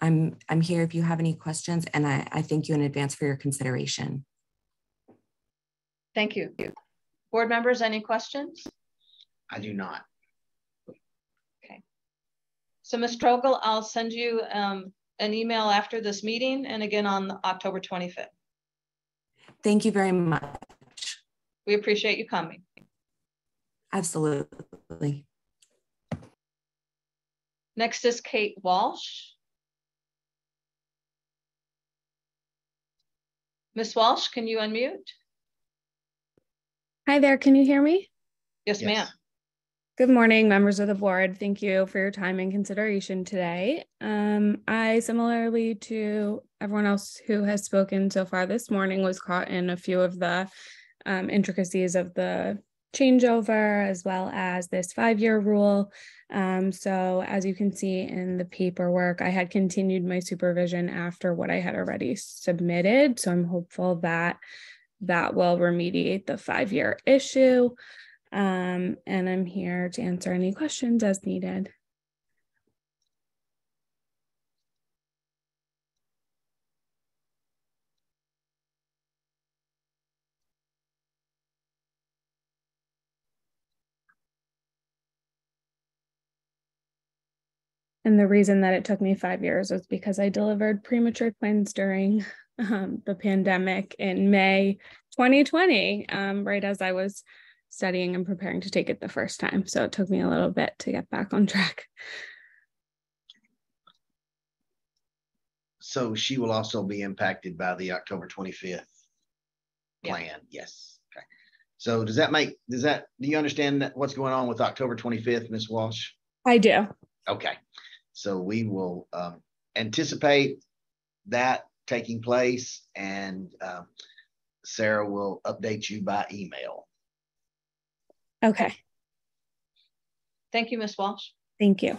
I'm, I'm here if you have any questions and I, I thank you in advance for your consideration. Thank you. Board members, any questions? I do not. So Ms. Trogel, I'll send you um, an email after this meeting and again on October 25th. Thank you very much. We appreciate you coming. Absolutely. Next is Kate Walsh. Ms. Walsh, can you unmute? Hi there, can you hear me? Yes, ma'am. Good morning, members of the board. Thank you for your time and consideration today. Um, I, similarly to everyone else who has spoken so far this morning, was caught in a few of the um, intricacies of the changeover as well as this five-year rule. Um, so as you can see in the paperwork, I had continued my supervision after what I had already submitted. So I'm hopeful that that will remediate the five-year issue. Um, and I'm here to answer any questions as needed. And the reason that it took me five years was because I delivered premature twins during um, the pandemic in May 2020, um, right as I was studying and preparing to take it the first time. So it took me a little bit to get back on track. So she will also be impacted by the October twenty-fifth Yeah. plan. Yes. Okay. So does that make, does that, do you understand that what's going on with October twenty-fifth, Ms. Walsh? I do. Okay. So we will um, anticipate that taking place and um, Sarah will update you by email. Okay. Thank you, Ms. Walsh. Thank you.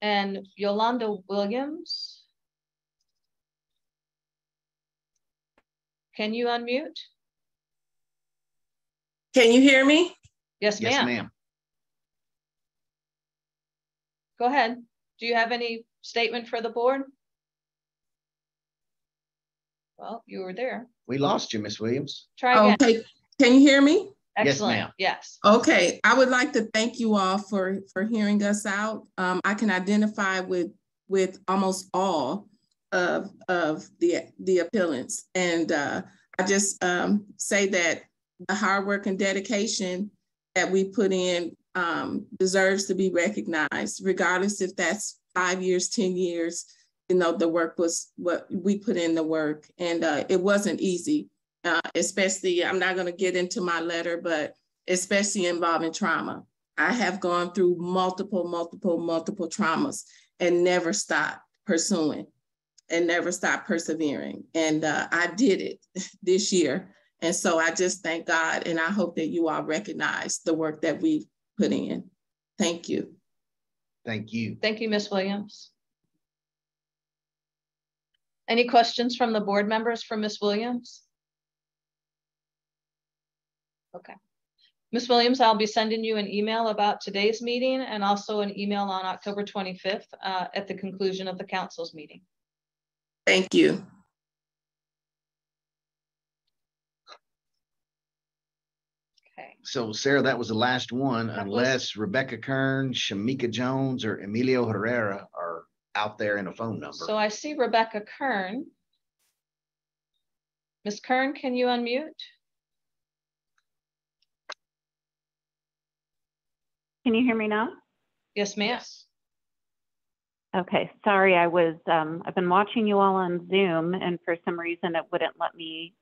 And Yolanda Williams. Can you unmute? Can you hear me? Yes, ma'am. Yes, ma'am. ma'am. Go ahead. Do you have any statement for the board? Well, you were there. We lost you, Miss Williams. Try again. Okay, can you hear me? Excellent, ma'am. yes. Okay, I would like to thank you all for, for hearing us out. Um, I can identify with, with almost all of, of the, the appellants. And, uh, I just, um, say that the hard work and dedication that we put in, um, deserves to be recognized, regardless if that's five years, 10 years. You know, the work was what we put in the work and, uh, it wasn't easy uh, especially, I'm not going to get into my letter, but especially involving trauma. I have gone through multiple, multiple, multiple traumas and never stopped pursuing and never stopped persevering. And uh, I did it this year. And so I just thank God and I hope that you all recognize the work that we've put in. Thank you. Thank you. Thank you, miss Williams. Any questions from the board members for Ms. Williams? Okay. Ms. Williams, I'll be sending you an email about today's meeting and also an email on October 25th uh, at the conclusion of the council's meeting. Thank you. Okay. So Sarah, that was the last one, That was- unless Rebecca Kern, Shamika Jones, or Emilio Herrera are out there in a phone number. So I see Rebecca Kern. Ms. Kern, can you unmute? Can you hear me now? Yes, ma'am. Okay, sorry, I was, um, I've been watching you all on Zoom and for some reason it wouldn't let me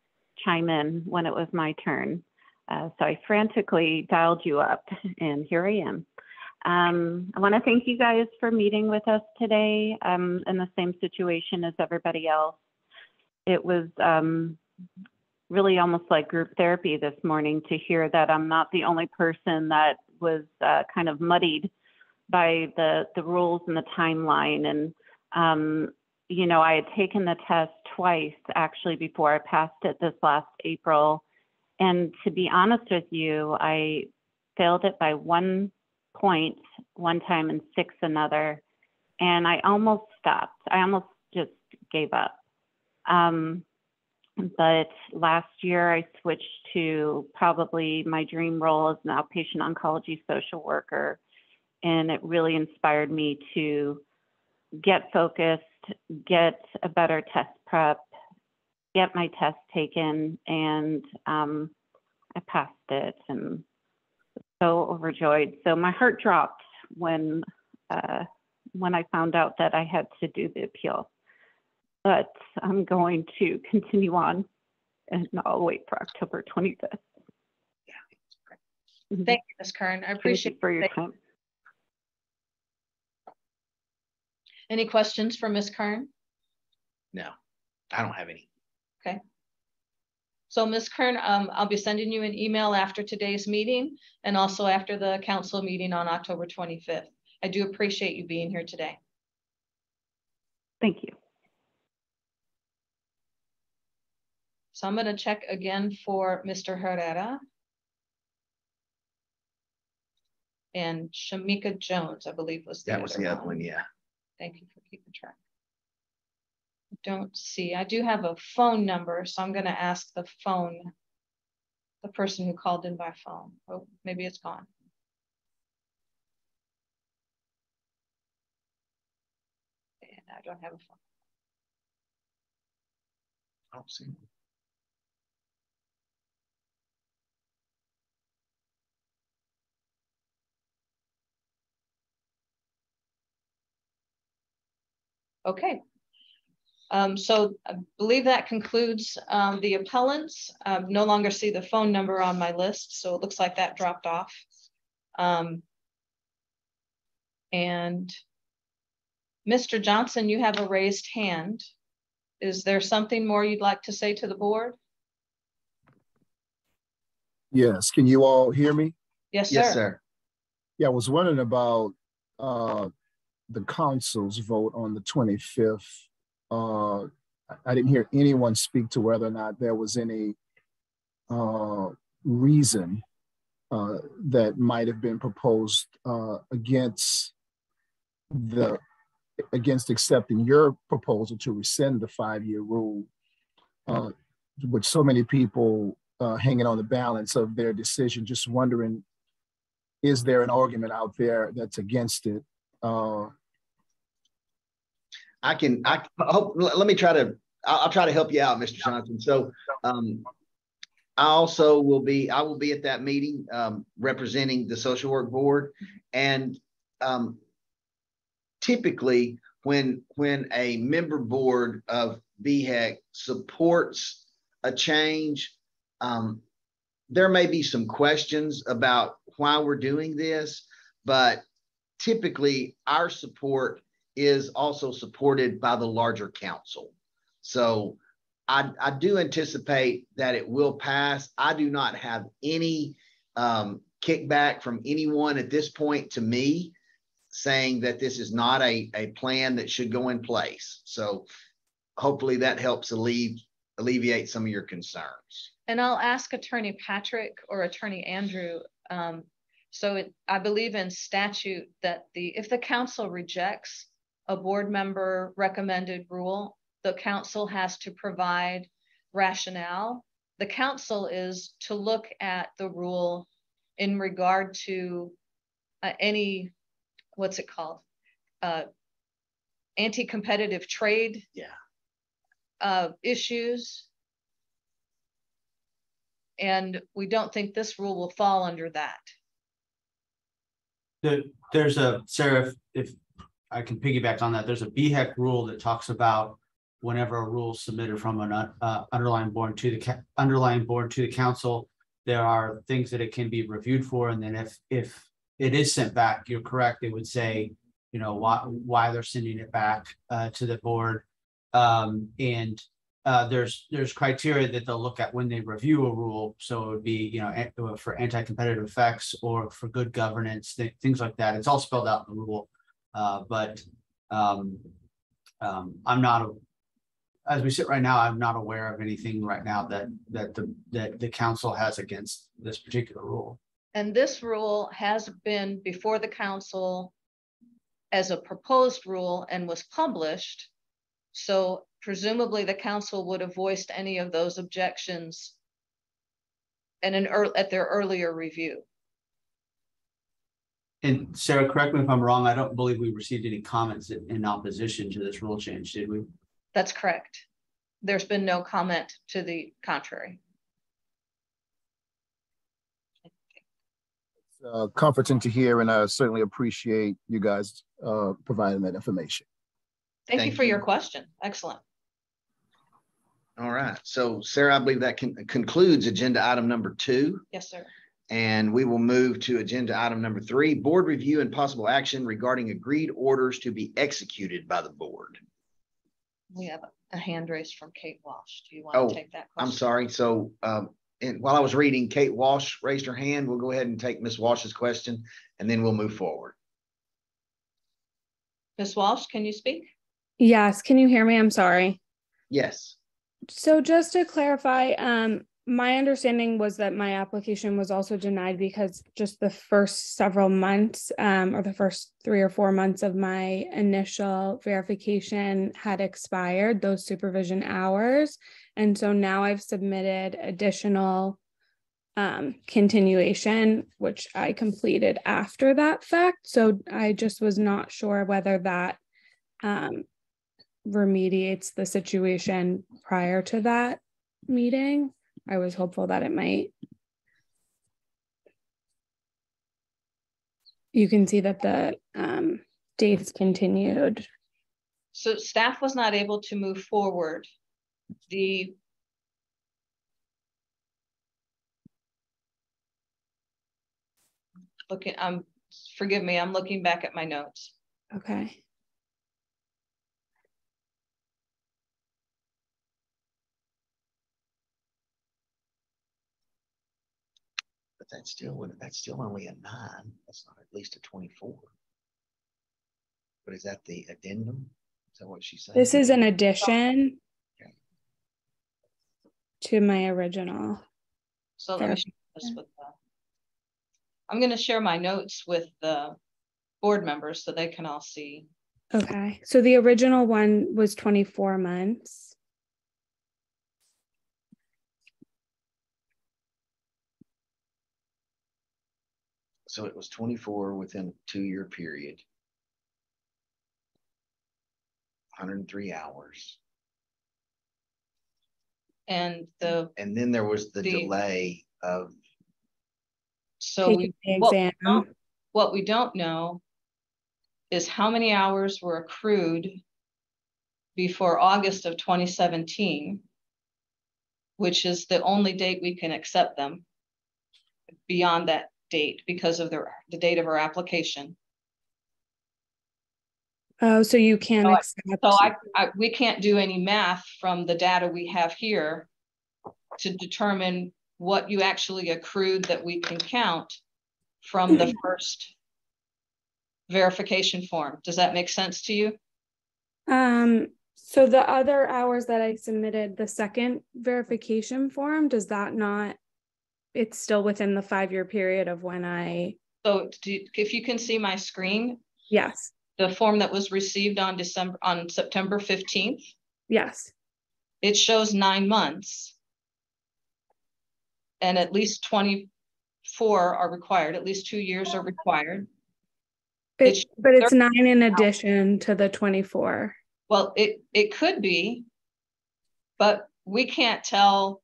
chime in when it was my turn. Uh, so I frantically dialed you up and here I am. Um, I want to thank you guys for meeting with us today. I'm in the same situation as everybody else. It was um, really almost like group therapy this morning to hear that I'm not the only person that was uh, kind of muddied by the the rules and the timeline. And um, you know, I had taken the test twice actually before I passed it this last April. And to be honest with you, I failed it by one point one time and six another. And I almost stopped. I almost just gave up. Um, but last year I switched to probably my dream role as an outpatient oncology social worker. And it really inspired me to get focused, get a better test prep, get my test taken, and um, I passed it and so overjoyed. So my heart dropped when uh, when I found out that I had to do the appeal but I'm going to continue on and I'll wait for October 25th. Yeah. Thank you, Ms. Kern. I appreciate for your it. time. Any questions for Ms. Kern? No, I don't have any. Okay. So Ms. Kern, um, I'll be sending you an email after today's meeting and also after the council meeting on October 25th. I do appreciate you being here today. Thank you. So I'm going to check again for Mr. Herrera. And Shamika Jones, I believe was the That was the other one, yeah. Thank you for keeping track. Don't see, I do have a phone number, so I'm gonna ask the phone, the person who called in by phone. Oh, maybe it's gone. And I don't have a phone. I don't see. Okay. Um, so I believe that concludes um, the appellants. I no longer see the phone number on my list, so it looks like that dropped off. Um, and Mr. Johnson, you have a raised hand. Is there something more you'd like to say to the board? Yes, can you all hear me? Yes, sir. Yes, sir. Yeah, I was wondering about uh, the council's vote on the 25th. Uh, I didn't hear anyone speak to whether or not there was any uh, reason uh, that might have been proposed uh, against the against accepting your proposal to rescind the five-year rule, uh, which so many people uh, hanging on the balance of their decision. Just wondering, is there an argument out there that's against it? I can, I hope, let me try to, I'll, I'll, try to help you out, Mr. Johnson. So um, I also will be, I will be at that meeting um, representing the social work board. And um, typically when, when a member board of BHEC supports a change, um, there may be some questions about why we're doing this, but typically our support is also supported by the larger council. So I, I do anticipate that it will pass. I do not have any um, kickback from anyone at this point to me saying that this is not a, a plan that should go in place. So hopefully that helps alleviate, alleviate some of your concerns. And I'll ask Attorney Patrick or Attorney Andrew. Um, so it, I believe in statute that the if the council rejects a board member recommended rule, the council has to provide rationale. The council is to look at the rule in regard to uh, any, what's it called? Uh, anti-competitive trade yeah. uh, issues. And we don't think this rule will fall under that. The, there's a, Sarah, if, if I can piggyback on that, there's a BHEC rule that talks about whenever a rule is submitted from an uh, underlying board to the underlying board to the council, there are things that it can be reviewed for. And then if if it is sent back, you're correct. It would say, you know, why why they're sending it back uh, to the board. Um, and uh, there's there's criteria that they'll look at when they review a rule. So it would be, you know, for anti-competitive effects or for good governance, th things like that. It's all spelled out in the rule. Uh, but um, um, I'm not as we sit right now, I'm not aware of anything right now that that the that the council has against this particular rule. And this rule has been before the council as a proposed rule and was published. So presumably the council would have voiced any of those objections and an at their earlier review. And Sarah, correct me if I'm wrong. I don't believe we received any comments in, in opposition to this rule change, did we? That's correct. There's been no comment to the contrary. Uh, comforting to hear, and I certainly appreciate you guys uh, providing that information. Thank, Thank you for you. your question. Excellent. All right. So, Sarah, I believe that con concludes agenda item number two. Yes, sir. And we will move to agenda item number three, board review and possible action regarding agreed orders to be executed by the board. We have a hand raised from Kate Walsh. Do you want Oh, to take that question? I'm sorry. So, um, and while I was reading, Kate Walsh raised her hand. We'll go ahead and take Ms. Walsh's question and then we'll move forward. Ms. Walsh, can you speak? Yes, can you hear me? I'm sorry. Yes. So just to clarify, um, my understanding was that my application was also denied because just the first several months um, or the first three or four months of my initial verification had expired, those supervision hours. And so now I've submitted additional um, continuation, which I completed after that fact. So I just was not sure whether that um, remediates the situation prior to that meeting. I was hopeful that it might. You can see that the um, dates continued. So staff was not able to move forward. The looking, um, forgive me, I'm looking back at my notes. Okay. That's still that's still only a nine. That's not at least a 24. But is that the addendum? Is that what she's saying? This is an addition okay. to my original. So let me share this with the, I'm going to share my notes with the board members so they can all see. Okay. So the original one was 24 months. So it was twenty-four within a two-year period. Hundred and three hours. And the, And then there was the The- delay of, so we, Taking the what we exam. don't- what we don't know is how many hours were accrued before August of twenty seventeen, which is the only date we can accept them beyond that date because of the, the date of our application. Oh, so you can So I- So I, I, we can't do any math from the data we have here to determine what you actually accrued that we can count from the first verification form. Does that make sense to you? Um, so the other hours that I submitted, the second verification form, does that not? It's still within the five-year period of when I, So do, if you can see my screen, yes, the form that was received on December, on September fifteenth, yes. it shows nine months. And at least twenty-four are required, at least two years are required. It, It's- but it's nine in addition to the twenty-four. Well, it, it could be, but we can't tell,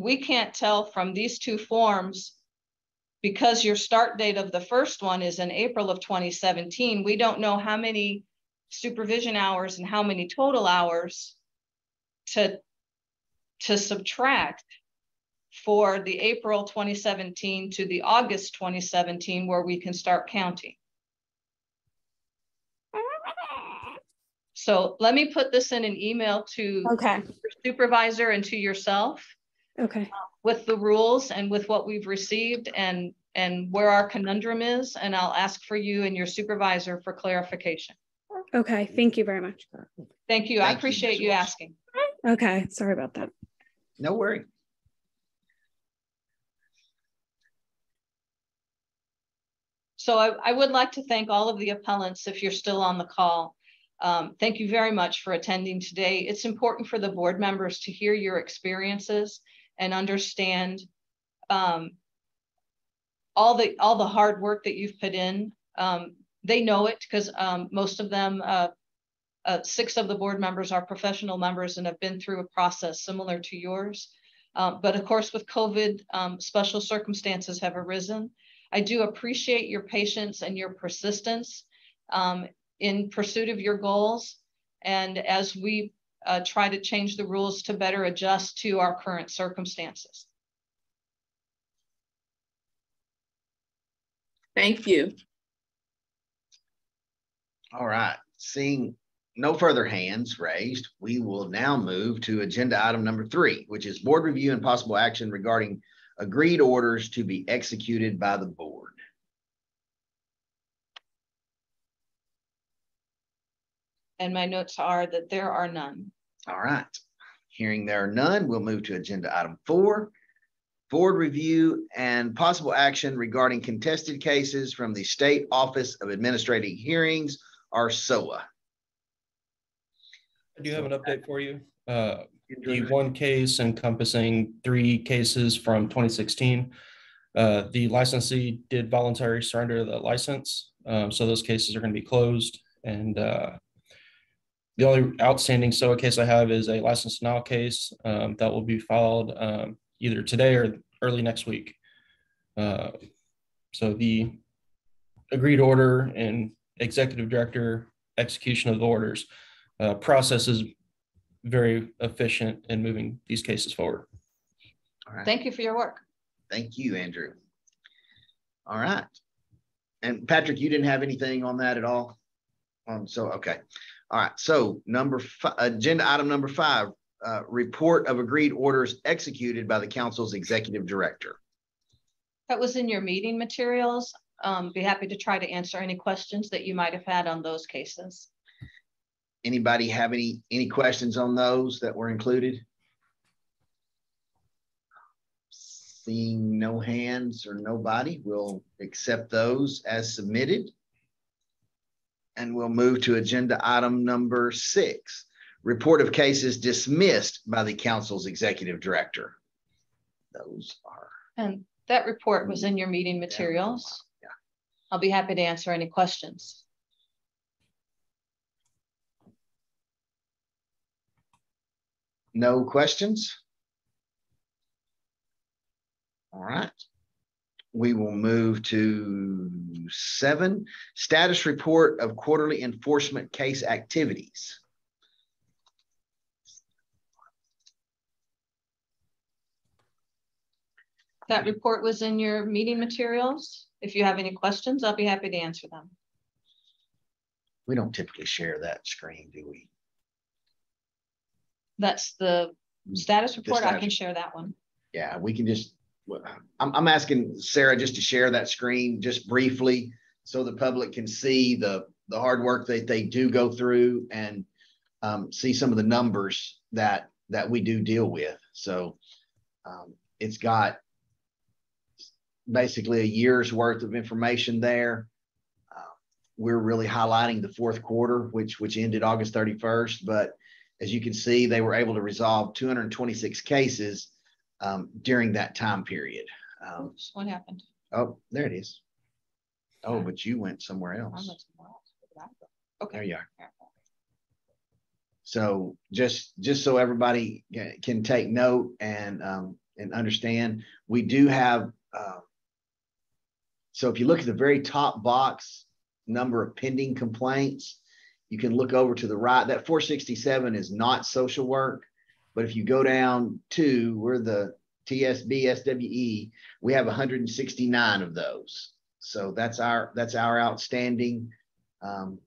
we can't tell from these two forms because your start date of the first one is in April of twenty seventeen, we don't know how many supervision hours and how many total hours to, to subtract for the April twenty seventeen to the August twenty seventeen where we can start counting. So let me put this in an email to Okay, your supervisor and to yourself okay, with the rules and with what we've received and, and where our conundrum is. And I'll ask for you and your supervisor for clarification. okay. Thank you very much. Thank you. I Thank you, appreciate Ms. you asking. Okay, sorry about that. no worry. So I, I would like to thank all of the appellants if you're still on the call. Um, thank you very much for attending today. It's important for the board members to hear your experiences and understand um, all the, all the hard work that you've put in. Um, they know it because um, most of them, uh, uh, six of the board members are professional members and have been through a process similar to yours. Uh, but of course, with COVID, um, special circumstances have arisen. I do appreciate your patience and your persistence um, in pursuit of your goals. And as we uh, try to change the rules to better adjust to our current circumstances. Thank you. All right, seeing no further hands raised, we will now move to agenda item number three, which is board review and possible action regarding agreed orders to be executed by the board. And my notes are that there are none. All right, hearing there are none, we'll move to agenda item four. Board review and possible action regarding contested cases from the State Office of Administrative Hearings, or SOAH. I do have an update for you. Uh, The one case encompassing three cases from 2016. uh, The licensee did voluntary surrender the license, um, so those cases are going to be closed. And uh, the only outstanding SOAH case I have is a license denial case um, that will be filed um, either today or early next week. Uh, So the agreed order and executive director execution of the orders uh, process is very efficient in moving these cases forward. All right. Thank you for your work. Thank you, Andrew. All right. And Patrick, you didn't have anything on that at all? Um, so, okay. All right. So number five, agenda item number five, uh, report of agreed orders executed by the council's executive director. That was in your meeting materials. Um, be happy to try to answer any questions that you might have had on those cases. Anybody have any, any questions on those that were included? Seeing no hands or nobody, we'll accept those as submitted. And we'll move to agenda item number six, report of cases dismissed by the council's executive director. Those are, And that report was in your meeting materials. Yeah. I'll be happy to answer any questions. No questions? All right. We will move to seven, status report of quarterly enforcement case activities. That report was in your meeting materials. If you have any questions, I'll be happy to answer them. We don't typically share that screen, do we? That's the mm, status report. I status- can share that one. Yeah, we can just, I'm, I'm asking Sarah just to share that screen just briefly so the public can see the, the hard work that they do go through and um, see some of the numbers that, that we do deal with. So um, it's got basically a year's worth of information there. Uh, We're really highlighting the fourth quarter, which, which ended August 31st, but as you can see, they were able to resolve 226 cases um, during that time period. Um, Oops, What happened? oh, there it is. Oh, but you went somewhere else. I went somewhere else. Where did I go? Okay. There you are. So just, just so everybody can take note and, um, and understand, we do have, uh, so if you look at the very top box, number of pending complaints, you can look over to the right, that four sixty-seven is not social work. But if you go down to where the TSB, SWE, we have hundred and sixty-nine of those. So that's our, that's our outstanding. Um,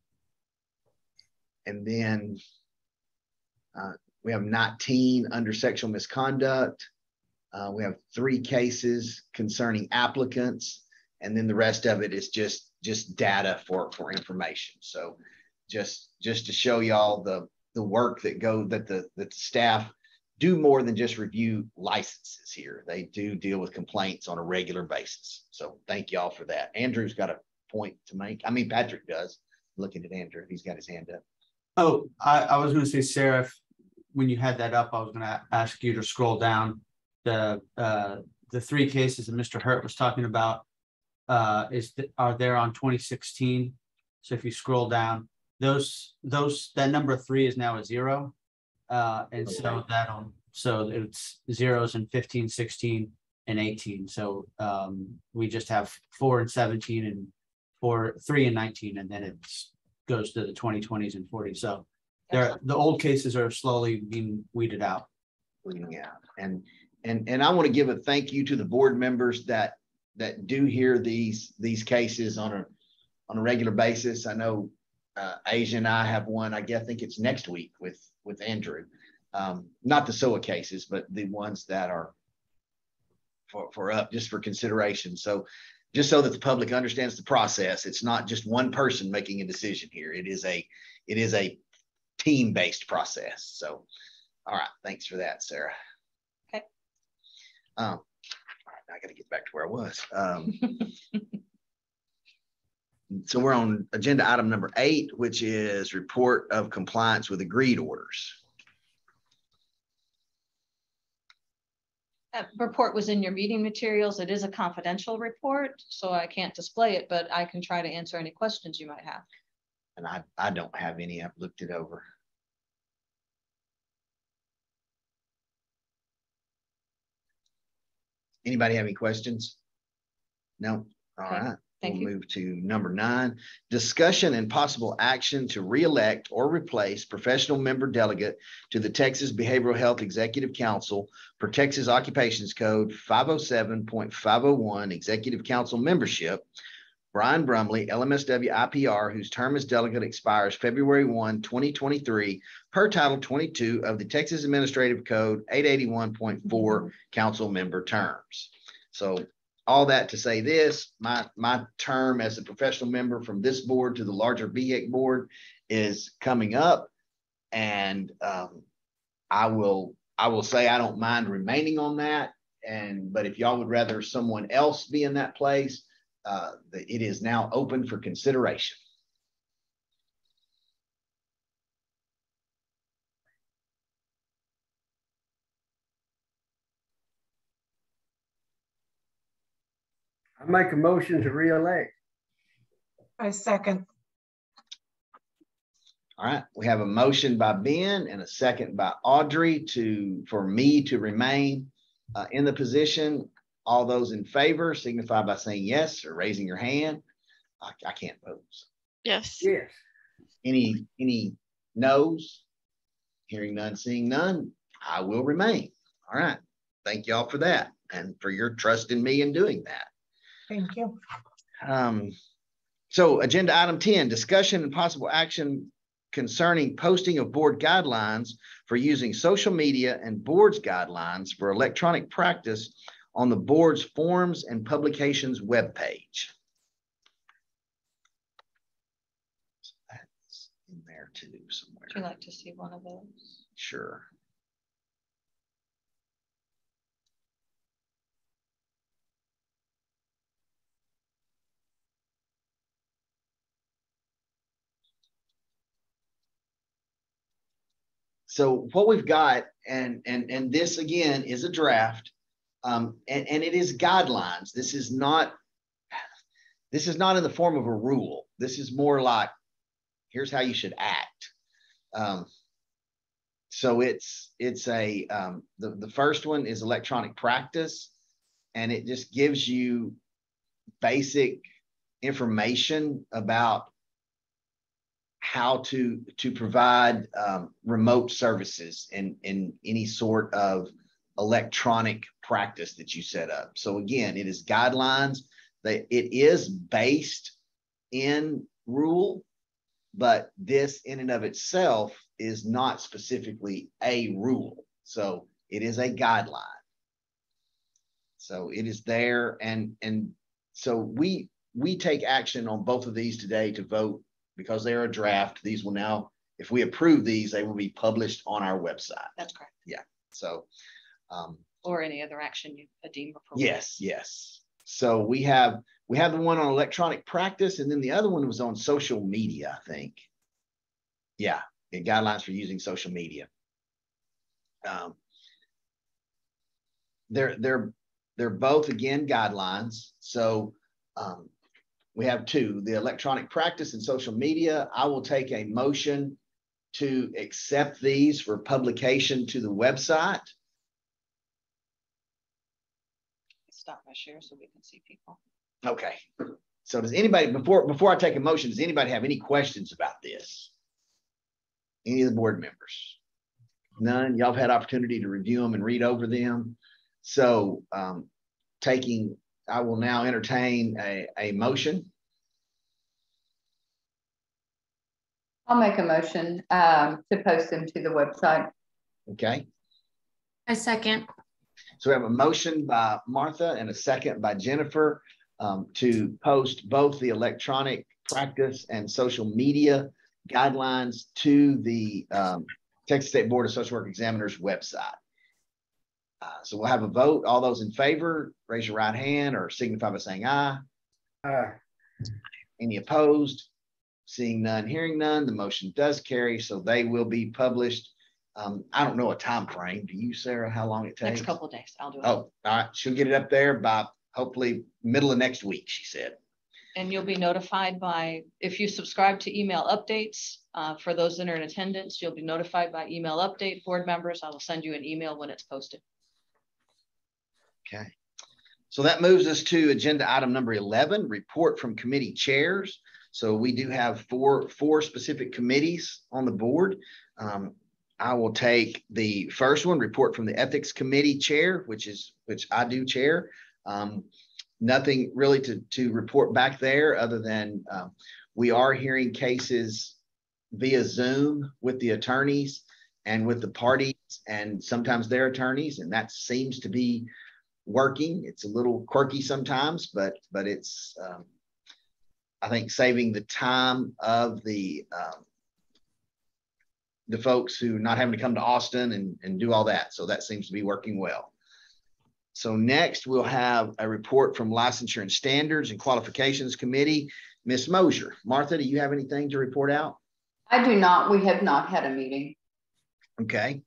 and then uh, we have 19 under sexual misconduct. Uh, we have three cases concerning applicants, and then the rest of it is just just data for for information. So just just to show y'all the the work that go that the that the staff do more than just review licenses here. They do deal with complaints on a regular basis. So thank y'all for that. Andrew's got a point to make. I mean, Patrick does. Looking at Andrew, he's got his hand up. Oh, I, I was gonna say, Sarah, when you had that up, I was gonna ask you to scroll down. The, uh, the three cases that Mr. Hurt was talking about. Uh, is, th- are there on twenty sixteen? So if you scroll down, those, those, that number three is now a zero. Uh, and so that on, so it's zeros in 15, 16, and eighteen. So, um, we just have four and seventeen and four, three and nineteen, and then it goes to the twenty twenties and forties. So there, the old cases are slowly being weeded out. weeding out. And, and, and I want to give a thank you to the board members that, that do hear these, these cases on a, on a regular basis. I know uh, Asia and I have one, I guess, I think it's next week with, with Andrew. Um, not the SOAH cases, but the ones that are for, for up, just for consideration. So just so that the public understands the process, it's not just one person making a decision here. It is a, it is a team-based process. So, all right, thanks for that, Sarah. Okay. Um, all right, now I gotta get back to where I was. Um, so we're on agenda item number eight, which is report of compliance with agreed orders. That report was in your meeting materials. It is a confidential report, so I can't display it, but I can try to answer any questions you might have. And I, I don't have any, I've looked it over. Anybody have any questions? No, all Okay, right. Thank We'll you. Move to number nine, discussion and possible action to re-elect or replace professional member delegate to the Texas Behavioral Health Executive Council for Texas Occupations Code five oh seven point five oh one Executive Council membership. Brian Brumley, LMSW IPR, whose term as delegate expires February 1, 2023, per Title twenty-two of the Texas Administrative Code eight eighty-one point four mm-hmm. council member terms. So all that to say this, my, my term as a professional member from this board to the larger BHEC board is coming up. And um, I will, I will say I don't mind remaining on that. And, but if y'all would rather someone else be in that place, uh, the- it is now open for consideration. I make a motion to reelect. I second. All right, we have a motion by Ben and a second by Audrey to, for me to remain uh, in the position. All those in favor signify by saying yes or raising your hand. I, I can't vote. Yes. Yes. Any, any no's? Hearing none, seeing none, I will remain. All right. Thank y'all for that and for your trust in me in doing that. Thank you. Um, so agenda item ten, discussion and possible action concerning posting of board guidelines for using social media and boards guidelines for electronic practice on the board's forms and publications webpage. That's in there too somewhere. Would you like to see one of those? Sure. So what we've got, and and and this again is a draft, um, and, and it is guidelines. This is not this is not in the form of a rule. This is more like here's how you should act. Um, so it's it's a um, the the first one is electronic practice, and it just gives you basic information about how to to provide um, remote services in in any sort of electronic practice that you set up. So again, it is guidelines that it is based in rule, but this in and of itself is not specifically a rule. So it is a guideline. So it is there and and so we we take action on both of these today to vote because they're a draft. These will now, if we approve these, they will be published on our website. That's correct. Yeah. So um, Or any other action you deem appropriate. yes, yes. So we have we have the one on electronic practice, and then the other one was on social media, I think. Yeah, guidelines for using social media. Um, they're they're they're both again guidelines. So um, we have two, the electronic practice and social media. I will take a motion to accept these for publication to the website. Stop my share so we can see people. Okay. So does anybody, before, before I take a motion, does anybody have any questions about this? Any of the board members? None? Y'all have had opportunity to review them and read over them. So um, taking, I will now entertain a, a motion. I'll make a motion um, to post them to the website. Okay. I second. So we have a motion by Martha and a second by Jennifer um, to post both the electronic practice and social media guidelines to the um, Texas State Board of Social Work Examiners website. Uh, so we'll have a vote. All those in favor, raise your right hand or signify by saying aye. Aye. Any opposed? Seeing none, hearing none, the motion does carry, so they will be published. Um, I don't know a time frame. Do you, Sarah, how long it takes? Next couple of days, I'll do it. Oh, all right. She'll get it up there by hopefully middle of next week, she said. And you'll be notified by, if you subscribe to email updates, uh, for those that are in attendance, you'll be notified by email update. Board members, I will send you an email when it's posted. Okay. So that moves us to agenda item number 11, report from committee chairs. So we do have four, four specific committees on the board. Um, I will take the first one, report from the ethics committee chair, which is, which I do chair. Um, nothing really to, to report back there other than um, we are hearing cases via Zoom with the attorneys and with the parties and sometimes their attorneys, and that seems to be working. It's a little quirky sometimes, but but it's um, I think saving the time of the um, the folks who not having to come to Austin and, and do all that. So that seems to be working well. So next we'll have a report from Licensure and Standards and Qualifications Committee. Ms. Mosier, Martha, do you have anything to report out? I do not. We have not had a meeting. Okay.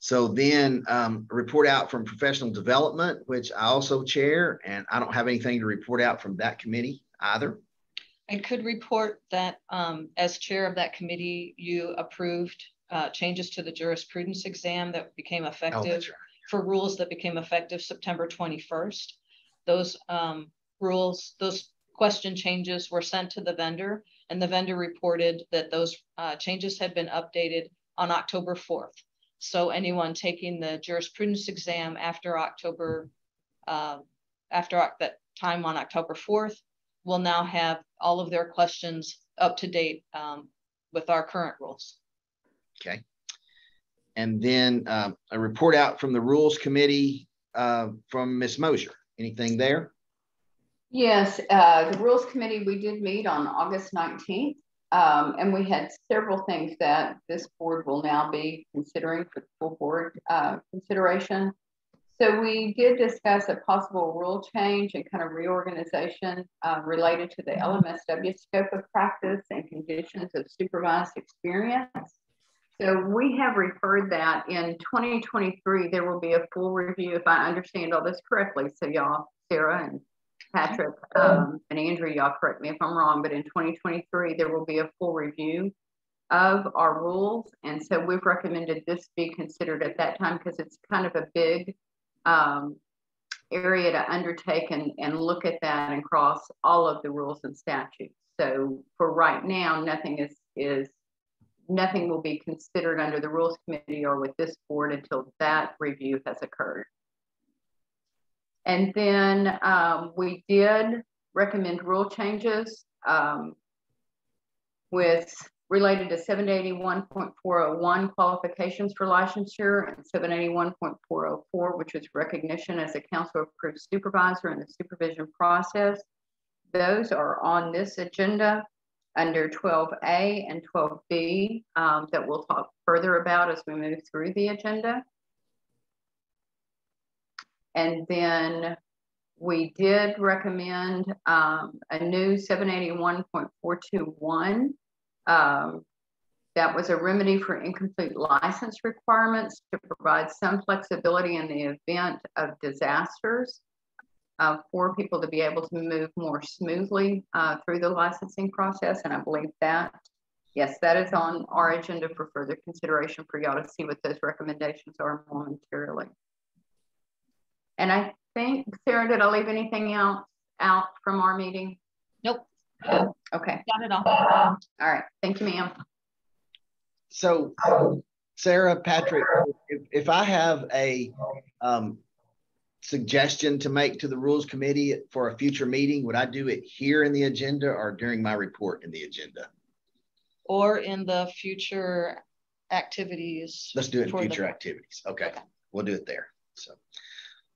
So then um, report out from professional development, which I also chair, and I don't have anything to report out from that committee either. I could report that um, as chair of that committee, you approved uh, changes to the jurisprudence exam that became effective right. for rules that became effective September 21st. Those um, rules, those question changes were sent to the vendor and the vendor reported that those uh, changes had been updated on October 4th. So anyone taking the jurisprudence exam after October, uh, after that time on October 4th will now have all of their questions up to date um, with our current rules. Okay. And then um, a report out from the Rules Committee uh, from Ms. Mosier. Anything there? Yes, uh, the Rules Committee, we did meet on August 19th, um, and we had several things that this board will now be considering for the full board uh, consideration. So we did discuss a possible rule change and kind of reorganization uh, related to the LMSW scope of practice and conditions of supervised experience. So we have referred that in 2023, there will be a full review, if I understand all this correctly. So y'all, Sarah and Patrick um, and Andrew, y'all correct me if I'm wrong, but in 2023, there will be a full review of our rules. And so we've recommended this be considered at that time because it's kind of a big um, area to undertake and, and look at that and cross all of the rules and statutes. So for right now, nothing is, is nothing will be considered under the rules committee or with this board until that review has occurred. And then um, we did recommend rule changes um, with related to 781.401 qualifications for licensure and 781.404, which is recognition as a council approved supervisor in the supervision process. Those are on this agenda under 12A and 12B um, that we'll talk further about as we move through the agenda. And then we did recommend um, a new 781.421 um, that was a remedy for incomplete license requirements to provide some flexibility in the event of disasters uh, for people to be able to move more smoothly uh, through the licensing process. And I believe that, yes, that is on our agenda for further consideration for y'all to see what those recommendations are momentarily. And I think, Sarah, did I leave anything else out from our meeting? Nope. Okay. Got it all. All right. Thank you, ma'am. So, Sarah, Patrick, if, if I have a um, suggestion to make to the Rules Committee for a future meeting, would I do it here in the agenda or during my report in the agenda? Or in the future activities. Let's do it in future the- activities. Okay, we'll do it there. So,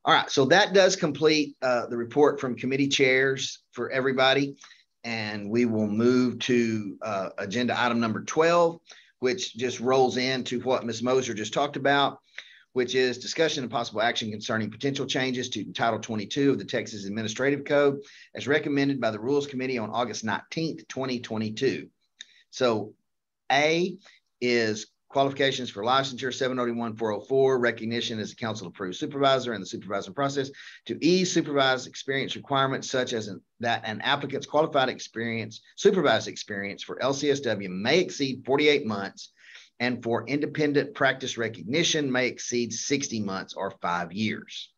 all right, so that does complete uh, the report from committee chairs for everybody. And we will move to uh, agenda item number 12, which just rolls into what Ms. Moser just talked about, which is discussion and possible action concerning potential changes to Title 22 of the Texas Administrative Code as recommended by the Rules Committee on August 19th, 2022. So A is qualifications for licensure 781 recognition as a council approved supervisor and the supervising process to ease supervised experience requirements such as an, that an applicant's qualified experience supervised experience for lcsw may exceed 48 months and for independent practice recognition may exceed 60 months or five years.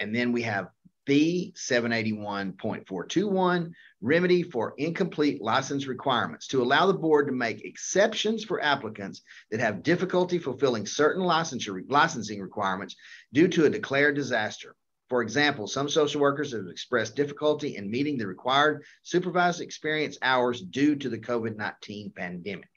And then we have B 781.421, remedy for incomplete license requirements to allow the board to make exceptions for applicants that have difficulty fulfilling certain licensure, licensing requirements due to a declared disaster. For example, some social workers have expressed difficulty in meeting the required supervised experience hours due to the COVID 19 pandemic.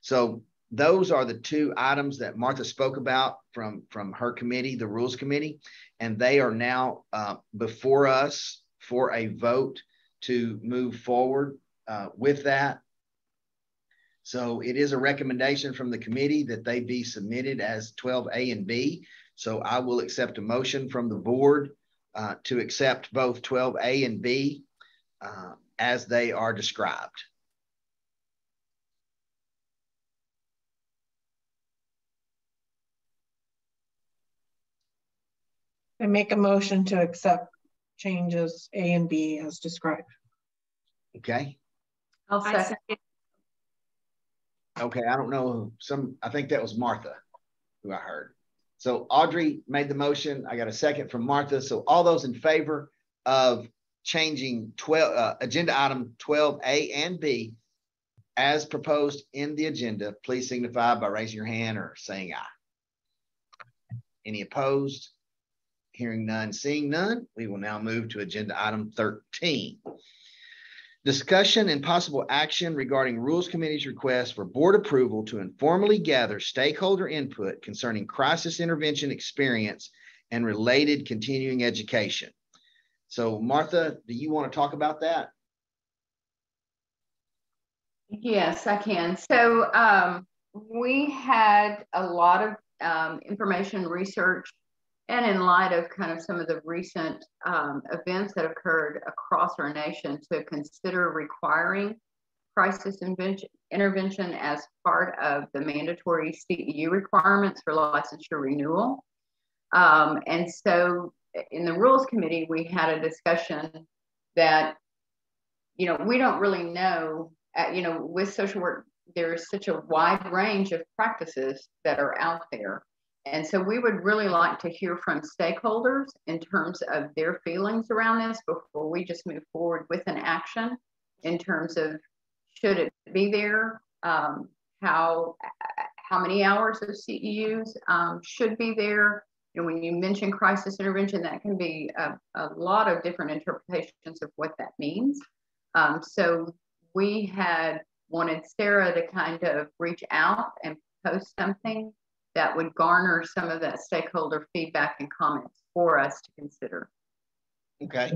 So, those are the two items that Martha spoke about from, from her committee, the Rules Committee and they are now uh, before us for a vote to move forward uh, with that. So it is a recommendation from the committee that they be submitted as 12A and B. So I will accept a motion from the board uh, to accept both 12A and B uh, as they are described. I make a motion to accept changes A and B as described. Okay. I'll second. Okay, I don't know, some, I think that was Martha who I heard. So Audrey made the motion. I got a second from Martha. So all those in favor of changing 12, uh, agenda item 12A and B as proposed in the agenda, please signify by raising your hand or saying aye. Any opposed? Hearing none, seeing none, we will now move to agenda item 13. Discussion and possible action regarding Rules Committee's request for board approval to informally gather stakeholder input concerning crisis intervention experience and related continuing education. So Martha, do you want to talk about that? Yes, I can. So um, we had a lot of um, information research and in light of kind of some of the recent um, events that occurred across our nation to consider requiring crisis intervention as part of the mandatory CEU requirements for licensure renewal. Um, and so in the rules committee, we had a discussion that, you know, we don't really know, uh, you know, with social work, there's such a wide range of practices that are out there. And so we would really like to hear from stakeholders in terms of their feelings around this before we just move forward with an action in terms of should it be there, um, how how many hours of CEUs um, should be there. Know, when you mention crisis intervention, that can be a, a lot of different interpretations of what that means. Um, so we had wanted Sarah to kind of reach out and post something that would garner some of that stakeholder feedback and comments for us to consider. Okay.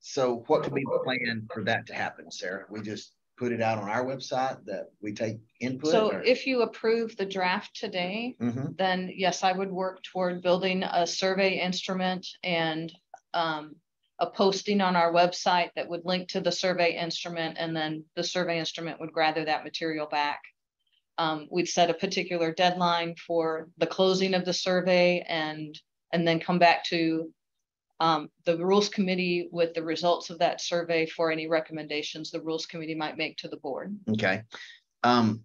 So what could be the plan for that to happen, Sarah? We just put it out on our website that we take input? So or? if you approve the draft today, mm -hmm. then yes, I would work toward building a survey instrument and um, a posting on our website that would link to the survey instrument and then the survey instrument would gather that material back um, we'd set a particular deadline for the closing of the survey and and then come back to um, the rules committee with the results of that survey for any recommendations the rules committee might make to the board. Okay. Um,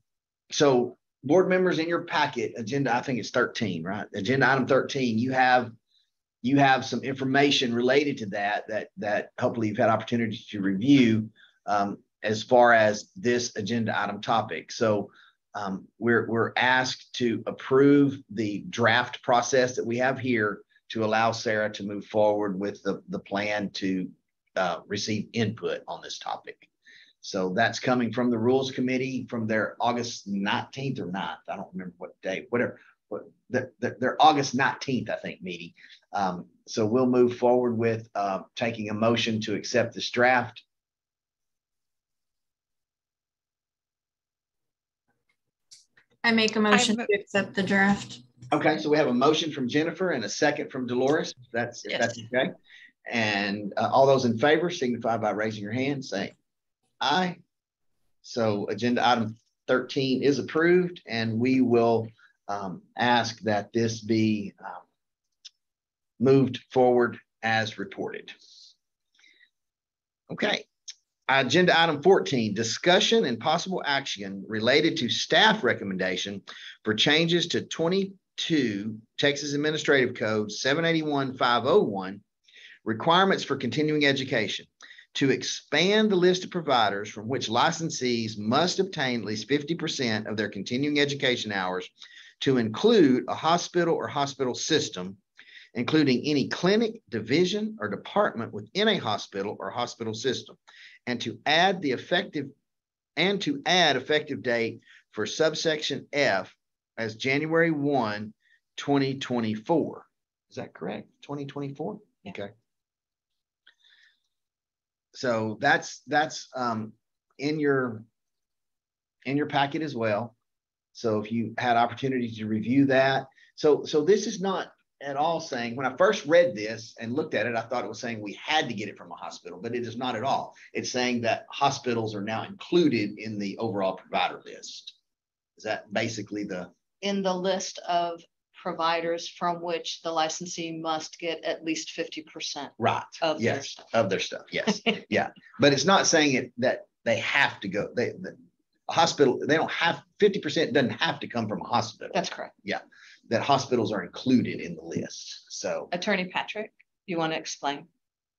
so board members in your packet agenda, I think it's 13, right? Agenda item 13, you have you have some information related to that that that hopefully you've had opportunity to review um, as far as this agenda item topic. So um, we're, we're asked to approve the draft process that we have here to allow Sarah to move forward with the, the plan to uh, receive input on this topic. So that's coming from the Rules Committee from their August 19th or 9th. I don't remember what day, whatever, but their, their August 19th, I think, meeting. Um, so we'll move forward with uh, taking a motion to accept this draft I make a motion to accept the draft. Okay, so we have a motion from Jennifer and a second from Dolores. That's yes. that's okay. And uh, all those in favor signify by raising your hand, saying aye. So agenda item 13 is approved, and we will um, ask that this be um, moved forward as reported. Okay, Agenda item 14, discussion and possible action related to staff recommendation for changes to 22 Texas Administrative Code 781501 requirements for continuing education. To expand the list of providers from which licensees must obtain at least 50% of their continuing education hours to include a hospital or hospital system, including any clinic, division, or department within a hospital or hospital system, and to add the effective and to add effective date for subsection F as January 1, 2024. Is that correct? 2024? Yeah. Okay. So that's that's um, in your in your packet as well. So if you had opportunity to review that. So so this is not at all saying, when I first read this and looked at it, I thought it was saying we had to get it from a hospital, but it is not at all. It's saying that hospitals are now included in the overall provider list. Is that basically the? In the list of providers from which the licensee must get at least fifty percent. Right. Of their yes. Of their stuff. Yes. yeah. But it's not saying it that they have to go. They the hospital, they don't have 50% doesn't have to come from a hospital. That's correct. Yeah. That hospitals are included in the list. So Attorney Patrick, you want to explain?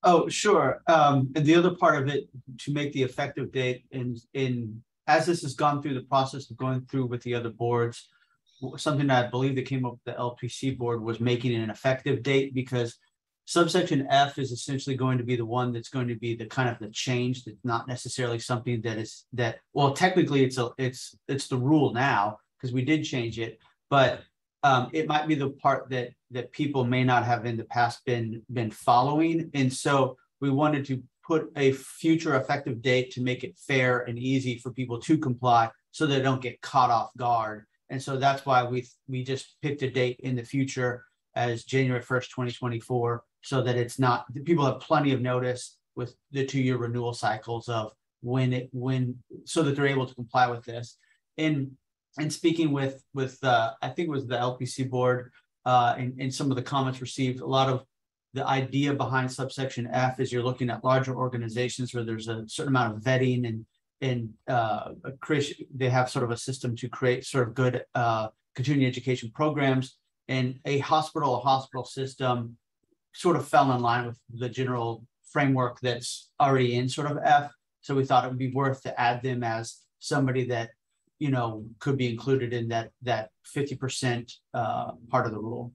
Oh, sure. Um, and the other part of it, to make the effective date in, in, as this has gone through the process of going through with the other boards, something that I believe that came up with the LPC board was making it an effective date because subsection F is essentially going to be the one that's going to be the kind of the change that's not necessarily something that is that, well, technically it's a, it's, it's the rule now because we did change it, but um, it might be the part that that people may not have in the past been been following, and so we wanted to put a future effective date to make it fair and easy for people to comply, so they don't get caught off guard. And so that's why we we just picked a date in the future as January first, twenty twenty four, so that it's not people have plenty of notice with the two year renewal cycles of when it when so that they're able to comply with this. And and speaking with with uh, I think it was the LPC board uh, and, and some of the comments received, a lot of the idea behind subsection F is you're looking at larger organizations where there's a certain amount of vetting and and uh, they have sort of a system to create sort of good uh, continuing education programs. And a hospital, a hospital system, sort of fell in line with the general framework that's already in sort of F. So we thought it would be worth to add them as somebody that you know, could be included in that that 50% uh, part of the rule.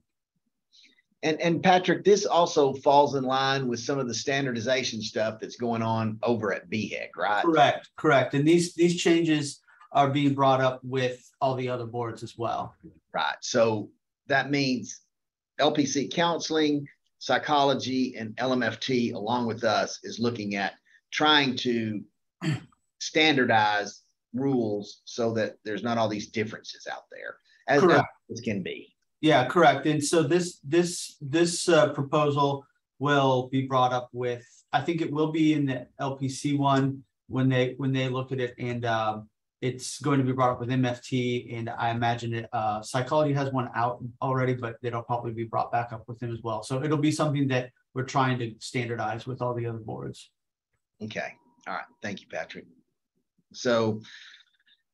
And and Patrick, this also falls in line with some of the standardization stuff that's going on over at BHEC, right? Correct, correct. And these these changes are being brought up with all the other boards as well. Right. So that means LPC counseling, psychology, and LMFT, along with us, is looking at trying to standardize rules so that there's not all these differences out there as it can be. Yeah, correct. And so this this this uh, proposal will be brought up with. I think it will be in the LPC one when they when they look at it, and um, it's going to be brought up with MFT, and I imagine it. Uh, psychology has one out already, but it'll probably be brought back up with them as well. So it'll be something that we're trying to standardize with all the other boards. Okay. All right. Thank you, Patrick. So,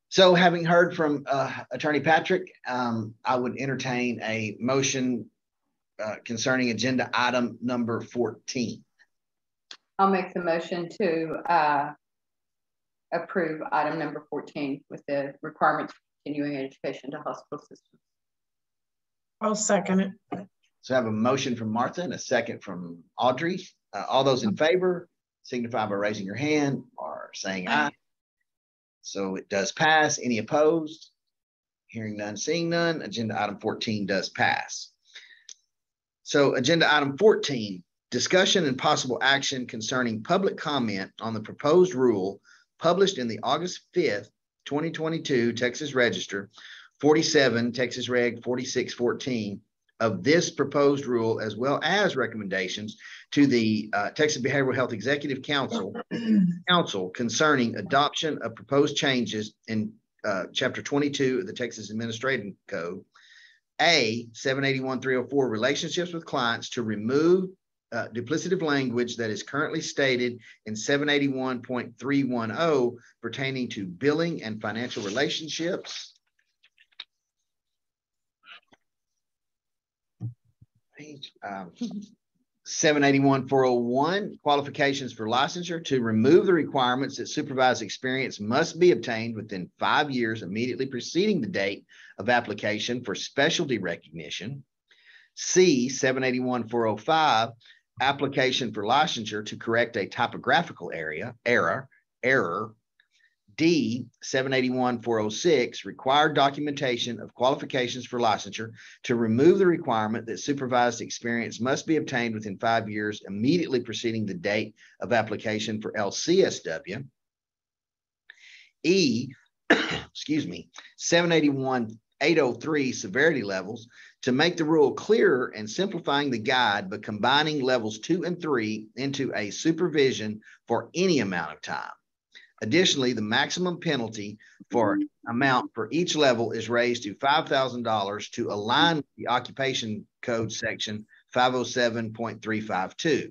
so having heard from uh, Attorney Patrick, um, I would entertain a motion uh, concerning agenda item number 14. I'll make the motion to uh, approve item number 14 with the requirements for continuing education to hospital systems. I'll second it. So I have a motion from Martha and a second from Audrey. Uh, all those in favor signify by raising your hand or saying aye. So it does pass. Any opposed? Hearing none, seeing none, agenda item 14 does pass. So agenda item 14, discussion and possible action concerning public comment on the proposed rule published in the August 5th, 2022 Texas Register 47 Texas Reg 4614 of this proposed rule as well as recommendations to the uh, Texas Behavioral Health Executive Council Council concerning adoption of proposed changes in uh, Chapter 22 of the Texas Administrative Code. A 781-304 relationships with clients to remove uh, duplicative language that is currently stated in 781.310 pertaining to billing and financial relationships. Um, 781-401, qualifications for licensure to remove the requirements that supervised experience must be obtained within five years immediately preceding the date of application for specialty recognition. C, 781-405, application for licensure to correct a typographical area error, error D 781 406 required documentation of qualifications for licensure to remove the requirement that supervised experience must be obtained within five years immediately preceding the date of application for LCSW. E, excuse me, 781 803 severity levels to make the rule clearer and simplifying the guide, but combining levels two and three into a supervision for any amount of time. Additionally, the maximum penalty for amount for each level is raised to five thousand dollars to align with the occupation code section five oh seven point three five two.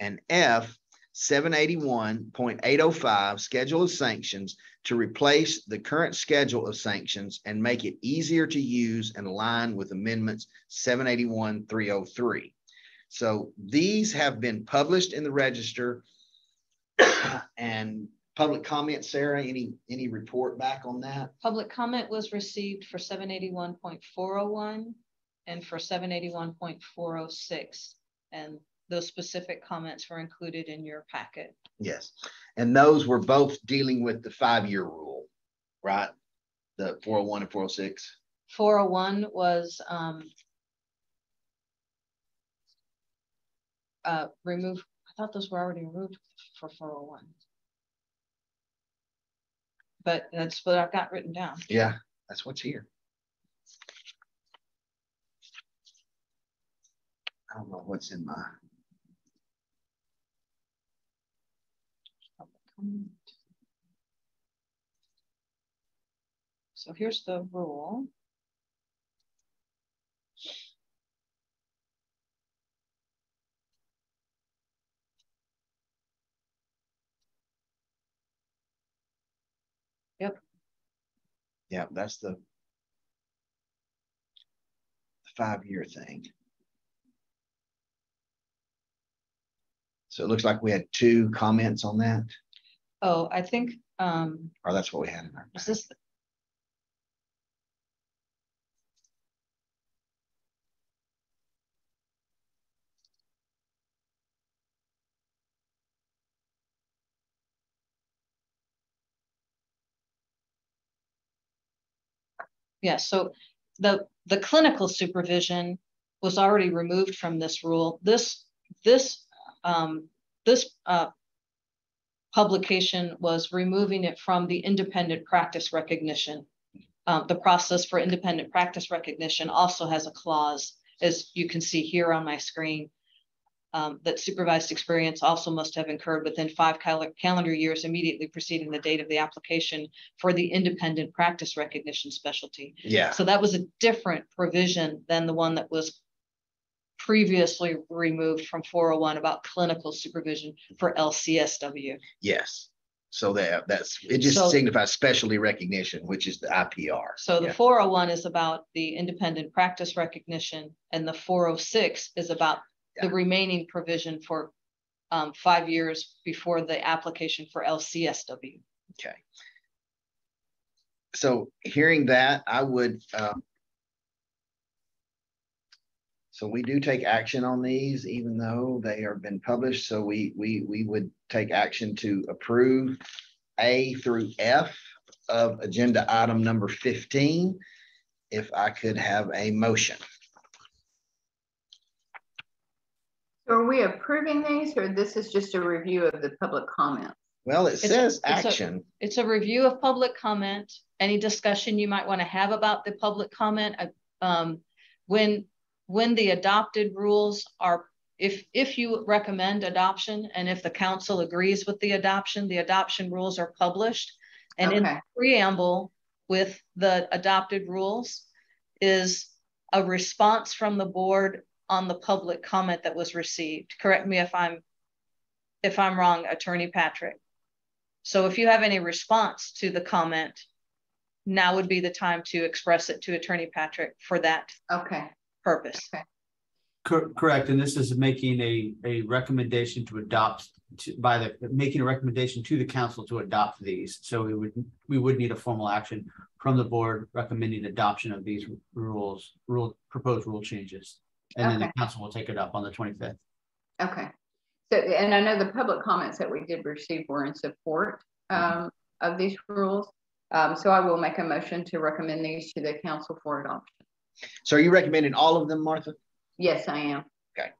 And F, seven eighty-one point eight oh five, schedule of sanctions to replace the current schedule of sanctions and make it easier to use and align with amendments seven eighty-one, three oh three. So these have been published in the register. And public comment, Sarah, any, any report back on that? Public comment was received for seven eighty-one point four oh one and for seven eighty-one point four oh six. And those specific comments were included in your packet. Yes, and those were both dealing with the five-year rule, right? The four oh one and four oh six. Four oh one was, um, uh, removed, I thought those were already removed for four oh one. But that's what I've got written down. Yeah, that's what's here. I don't know what's in my. So here's the rule. Yeah, that's the five-year thing. So it looks like we had two comments on that, Oh, I think, um, or that's what we had in our. is this? Yeah, so the, the clinical supervision was already removed from this rule. This, this, um, this, uh, publication was removing it from the independent practice recognition. Um, the process for independent practice recognition also has a clause, as you can see here on my screen, um, that supervised experience also must have incurred within five cal calendar years immediately preceding the date of the application for the independent practice recognition specialty. Yeah. So that was a different provision than the one that was previously removed from 401 about clinical supervision for LCSW. Yes, so that, that's, it just So- signifies specialty recognition, which is the IPR. So the Yeah. 401 is about the independent practice recognition and the 406 is about the remaining provision for um, five years before the application for LCSW. Okay. So hearing that, I would, um, so we do take action on these, even though they have been published, so we, we, we would take action to approve A through F of agenda item number fifteen. If I could have a motion. So Are we approving these or this is just a review of the public comment? Well, it It's a- says it's a- action. It's a review of public comment, any discussion you might want to have about the public comment. uh, um, When, when the adopted rules are, if, if you recommend adoption and if the council agrees with the adoption, the adoption rules are published. And in the preamble with the adopted rules is a response from the board on the public comment that was received. Correct me if I'm, if I'm wrong, Attorney Patrick. So if you have any response to the comment, now would be the time to express it to Attorney Patrick for that Okay. purpose. Cor- Correct, and this is making a, a recommendation to adopt, to, by the, making a recommendation to the council to adopt these. So we would, we would need a formal action from the board recommending adoption of these rules, rule, proposed rule changes. And then the council will take it up on the twenty-fifth. Okay. So, and I know the public comments that we did receive were in support um, of these rules. Um, so I will make a motion to recommend these to the council for adoption. So are you recommending all of them, Martha? Yes, I am. Okay.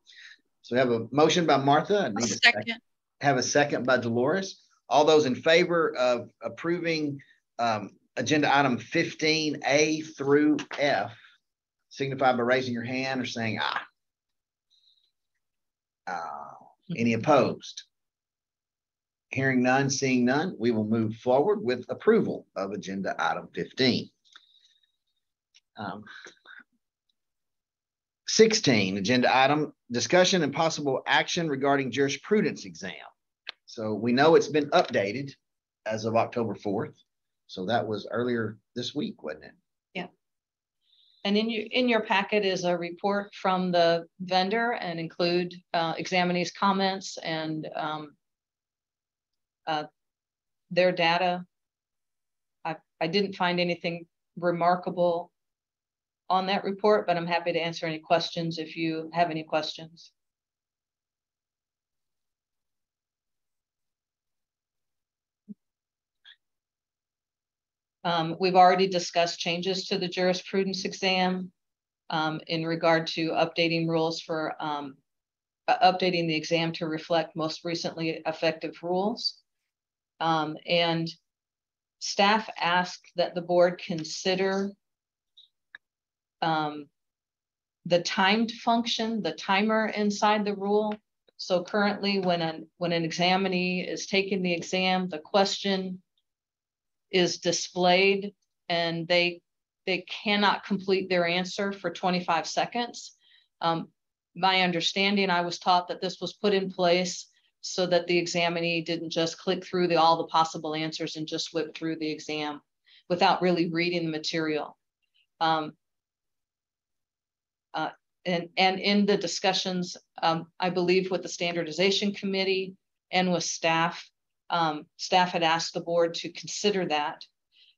So we have a motion by Martha. I need a second. Have a second by Dolores. All those in favor of approving um, agenda item fifteen A through F signify by raising your hand or saying aye. Uh, any opposed? Hearing none, seeing none, we will move forward with approval of agenda item fifteen. Um, Sixteen, agenda item, discussion and possible action regarding jurisprudence exam. So we know it's been updated as of October fourth. So that was earlier this week, wasn't it? And in your, in your packet is a report from the vendor and include uh, examinees' comments and um, uh, their data. I, I didn't find anything remarkable on that report, but I'm happy to answer any questions if you have any questions. Um, we've already discussed changes to the jurisprudence exam um, in regard to updating rules for um, updating the exam to reflect most recently effective rules. Um, and staff asked that the board consider um, the timed function, the timer inside the rule. So currently when an, when an examinee is taking the exam, the question is displayed and they they cannot complete their answer for 25 seconds. Um, my understanding, I was taught that this was put in place so that the examinee didn't just click through the, all the possible answers and just whip through the exam without really reading the material. Um, uh, and, and in the discussions, um, I believe with the standardization committee and with staff, um, staff had asked the board to consider that.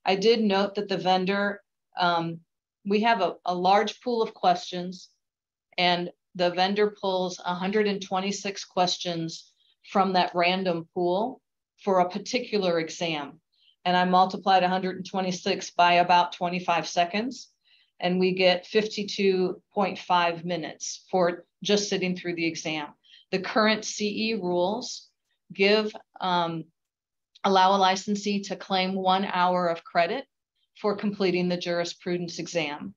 I did note that the vendor, um, we have a, a large pool of questions and the vendor pulls 126 questions from that random pool for a particular exam. And I multiplied 126 by about 25 seconds and we get 52.5 minutes for just sitting through the exam. The current CE rules give, um, allow a licensee to claim one hour of credit for completing the jurisprudence exam.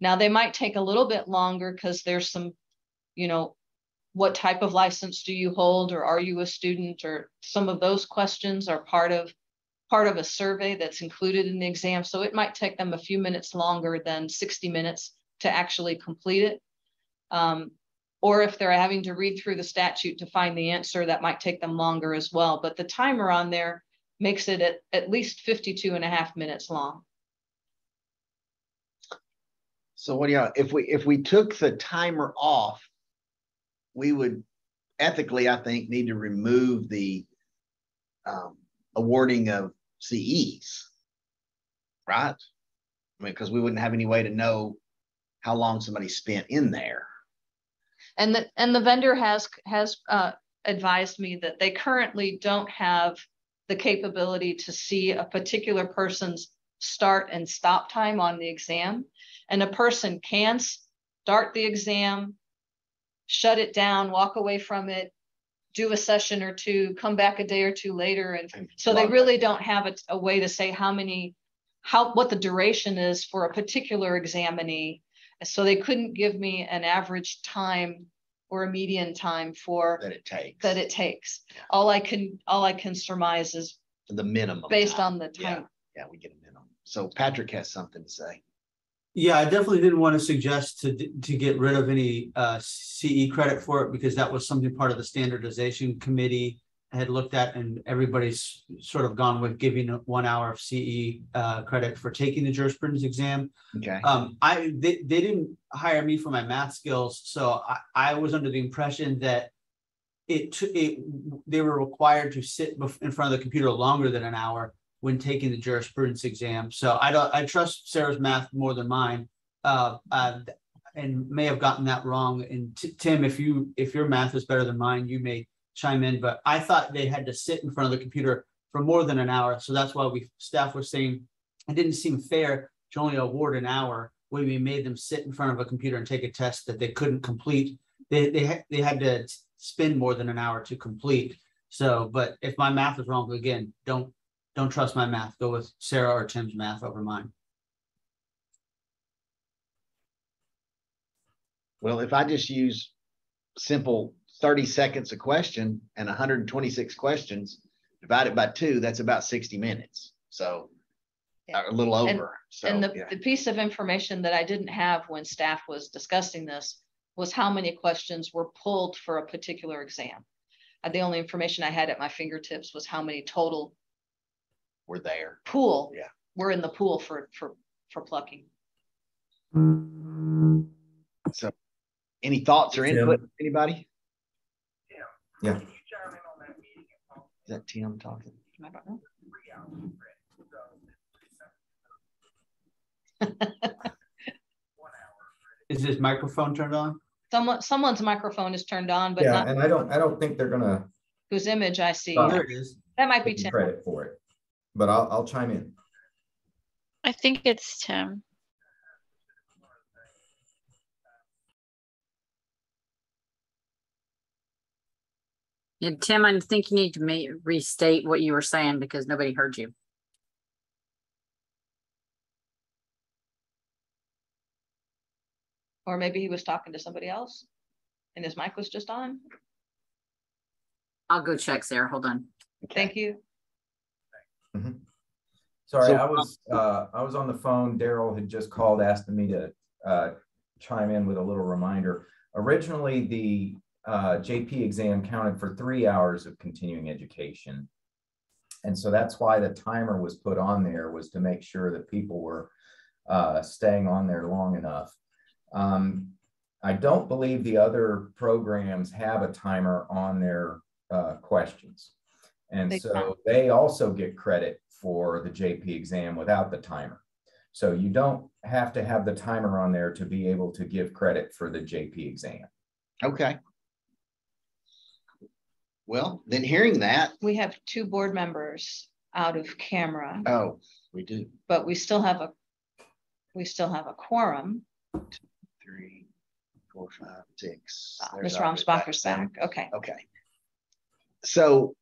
Now they might take a little bit longer because there's some, you know, what type of license do you hold or are you a student or some of those questions are part of part of a survey that's included in the exam. So it might take them a few minutes longer than 60 minutes to actually complete it. Um, or if they're having to read through the statute to find the answer, that might take them longer as well. But the timer on there makes it at, at least 52 and a half minutes long. So what do you, know? if we, if we took the timer off, we would ethically, I think, need to remove the um, awarding of CEs, right? I mean, because we wouldn't have any way to know how long somebody spent in there. And the and the vendor has has uh, advised me that they currently don't have the capability to see a particular person's start and stop time on the exam, and a person can start the exam, shut it down, walk away from it, do a session or two, come back a day or two later. And so they really don't have a, a way to say how many, how, what the duration is for a particular examinee. So they couldn't give me an average time or a median time for that it takes. That it takes. All I can, all I can surmise is the minimum based time. on the time. Yeah, yeah, we get a minimum. So Patrick has something to say. Yeah, I definitely didn't want to suggest to to get rid of any uh, CE credit for it because that was something part of the standardization committee had looked at, and everybody's sort of gone with giving one hour of CE uh, credit for taking the jurisprudence exam. Okay. Um, I they, they didn't hire me for my math skills, so I, I was under the impression that it it they were required to sit in front of the computer longer than an hour when taking the jurisprudence exam. So I don't I trust Sarah's math more than mine, uh, uh, and may have gotten that wrong. And Tim, if you if your math is better than mine, you may chime in. But I thought they had to sit in front of the computer for more than an hour, so that's why we staff was saying it didn't seem fair to only award an hour when we made them sit in front of a computer and take a test that they couldn't complete. They they they had to spend more than an hour to complete. So, but if my math is wrong, again, don't don't trust my math. Go with Sarah or Tim's math over mine. Well, if I just use simple 30 seconds a question and 126 questions, divided by two, that's about sixty minutes. So a little And- over. So, And the, yeah. the piece of information that I didn't have when staff was discussing this was how many questions were pulled for a particular exam. Uh, The only information I had at my fingertips was how many total We're there. pool. Yeah. we're in the pool for, for, for plucking. So any thoughts or Tim. input, anybody? Yeah. Is that Tim talking? I don't know. Is his microphone turned on? Someone, someone's microphone is turned on, but Yeah, not and I don't, I don't think they're gonna whose image I see. Oh, There it is. That might be Tim. credit for it, but I'll, I'll chime in. I think it's Tim. Yeah, Tim, I think you need to ma- restate what you were saying because nobody heard you. Or maybe he was talking to somebody else and his mic was just on. I'll go check Sarah. Hold on. Thank you. Sorry, So- I was, uh, I was on the phone. Daryl had just called, asking me to, uh, chime in with a little reminder. Originally, the, uh, JP exam counted for three hours of continuing education. And so that's why the timer was put on there was to make sure that people were, uh, staying on there long enough. Um, I don't believe the other programs have a timer on their, uh, questions. And They so don't. they also get credit for the JP exam without the timer. So you don't have to have the timer on there to be able to give credit for the JP exam. Okay. Well, then hearing that, We have two board members out of camera, oh, we do but we still have a, we still have a quorum. three, four, five, six. Uh, There's Ms. our- Romsbacher's back. Okay. Okay. So,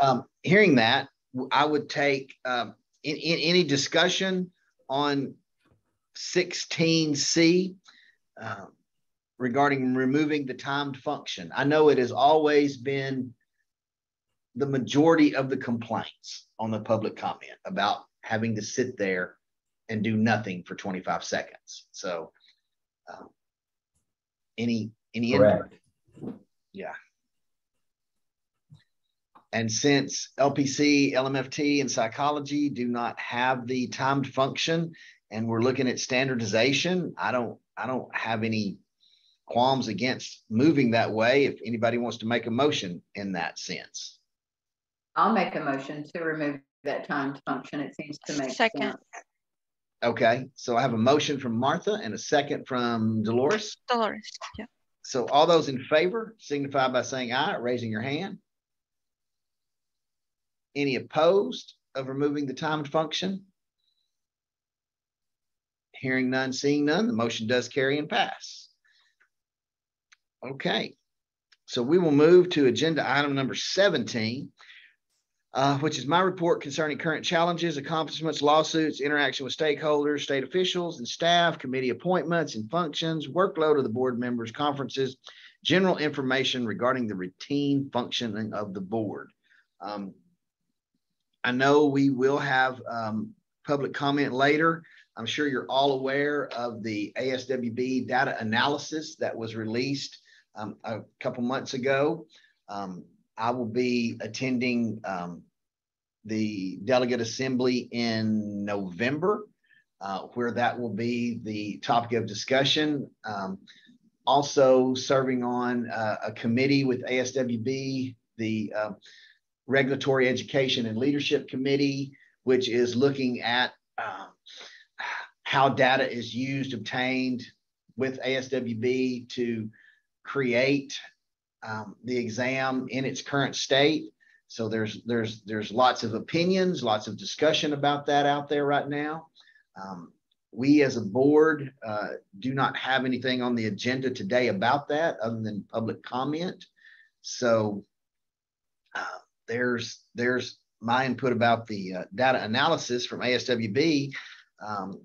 um, hearing that, w- I would take, um, in, in any discussion on sixteen C um, regarding removing the timed function. I know it has always been the majority of the complaints on the public comment about having to sit there and do nothing for twenty-five seconds. So, um, any, any input? Yeah. And since LPC, LMFT, and psychology do not have the timed function, and we're looking at standardization, I don't, I don't have any qualms against moving that way. If anybody wants to make a motion in that sense. I'll make a motion to remove that timed function. It seems to make Second. sense. Okay, so I have a motion from Martha and a second from Dolores. Dolores, yeah. So all those in favor signify by saying aye, raising your hand. Any opposed of removing the timed function? Hearing none, seeing none, the motion does carry and pass. Okay, so we will move to agenda item number seventeen, uh, which is my report concerning current challenges, accomplishments, lawsuits, interaction with stakeholders, state officials and staff, committee appointments and functions, workload of the board members, conferences, general information regarding the routine functioning of the board. Um, I know we will have um, public comment later. I'm sure you're all aware of the ASWB data analysis that was released um, a couple months ago. Um, I will be attending um, the delegate assembly in November, uh, where that will be the topic of discussion. Um, also serving on uh, a committee with ASWB, the uh, Regulatory Education and Leadership Committee, which is looking at um, how data is used, obtained with ASWB to create um, the exam in its current state. So there's there's there's lots of opinions, lots of discussion about that out there right now. Um, we as a board uh, do not have anything on the agenda today about that other than public comment. So uh, there's there's my input about the uh, data analysis from ASWB. Um,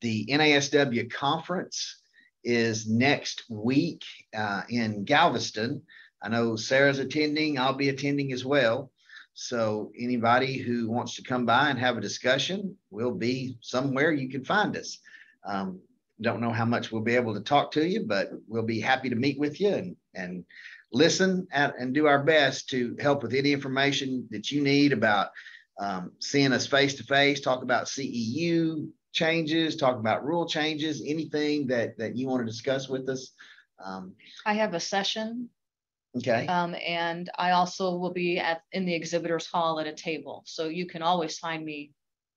the NASW conference is next week uh, in Galveston. I know Sarah's attending. I'll be attending as well. So anybody who wants to come by and have a discussion we'll be somewhere you can find us. Um, don't know how much we'll be able to talk to you, but we'll be happy to meet with you and, and listen at, and do our best to help with any information that you need about um, seeing us face to face, talk about CEU changes, talk about rule changes, anything that, that you want to discuss with us. Um, I have a session okay. Um, and I also will be at, in the exhibitors hall at a table. So you can always find me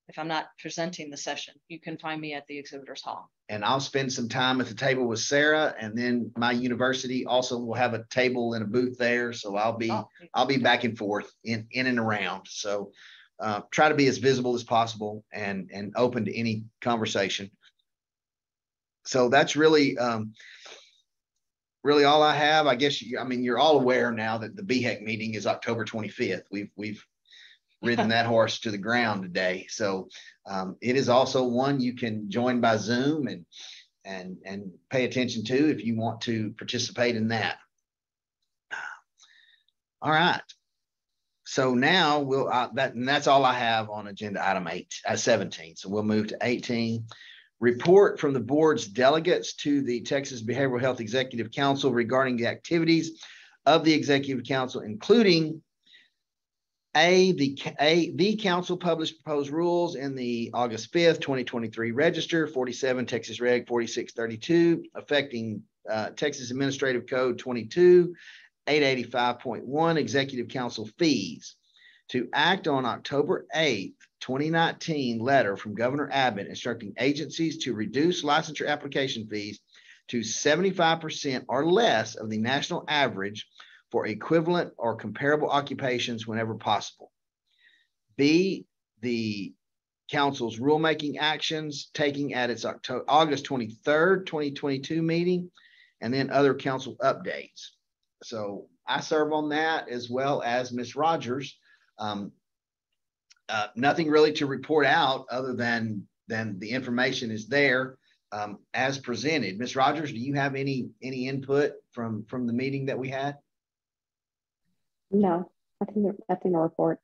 if I'm not presenting the session, you can find me at the exhibitors hall. and I'll spend some time at the table with Sarah and then my university also will have a table and a booth there. So I'll be, Oh, I'll be back and forth in, in and around. So uh, try to be as visible as possible and, and open to any conversation. So that's really, um, really all I have. I guess, you- I mean, you're all aware now that the BHEC meeting is October 25th. We've, we've ridden that horse to the ground today. So um, it is also one you can join by Zoom and and and pay attention to if you want to participate in that. All right. So now we'll uh, that and that's all I have on agenda item eight, uh, 17. So we'll move to 18. Report from the board's delegates to the Texas Behavioral Health Executive Council regarding the activities of the Executive Council, including a, the, A, the council published proposed rules in the August fifth, twenty twenty-three register, forty-seven Texas Reg forty-six thirty-two, affecting uh, Texas Administrative Code twenty-two, eight eighty-five point one, executive council fees. To act on October eighth, twenty nineteen letter from Governor Abbott instructing agencies to reduce licensure application fees to seventy-five percent or less of the national average for equivalent or comparable occupations whenever possible. B, the council's rulemaking actions taking at its October, August twenty-third, twenty twenty-two meeting, and then other council updates. So I serve on that as well as Miss Rogers. Um, uh, nothing really to report out other than, than the information is there um, as presented. Miss Rogers, do you have any, any input from, from the meeting that we had? No, nothing, nothing to report.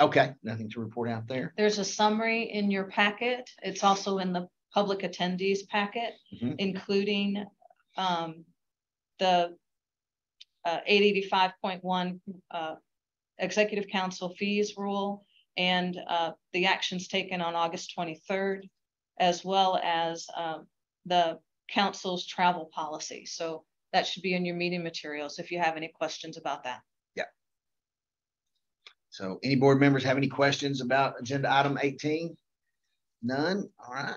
Okay, nothing to report out there. There's a summary in your packet. It's also in the public attendees packet, Mhm. including um, the uh, eight eighty-five point one uh, Executive Council fees rule and uh, the actions taken on August twenty-third, as well as um, the council's travel policy. So that should be in your meeting materials if you have any questions about that. Yeah. So any board members have any questions about agenda item eighteen? None? All right.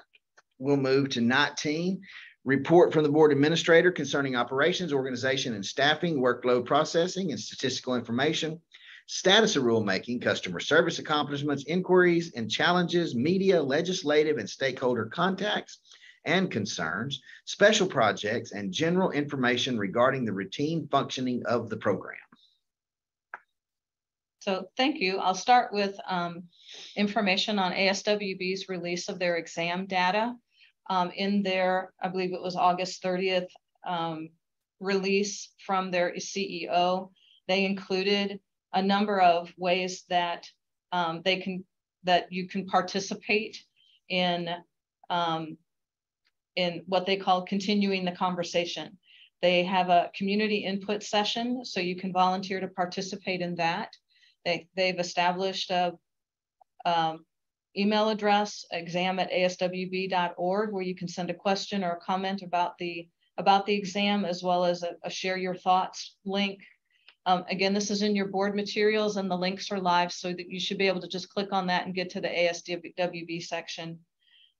We'll move to nineteen. Report from the board administrator concerning operations, organization and staffing, workload processing and statistical information, status of rulemaking, customer service accomplishments, inquiries and challenges, media, legislative and stakeholder contacts and concerns, special projects and general information regarding the routine functioning of the program. So thank you. I'll start with um, information on ASWB's release of their exam data. Um, in their, I believe it was August 30th um, release from their CEO, they included a number of ways that um, they can, that you can participate in, um, in what they call continuing the conversation. They have a community input session, so you can volunteer to participate in that. They, they've established a um, email address, exam at aswb.org, where you can send a question or a comment about the, about the exam, as well as a, a share your thoughts link. Um, again, this is in your board materials and the links are live so that you should be able to just click on that and get to the ASWB section.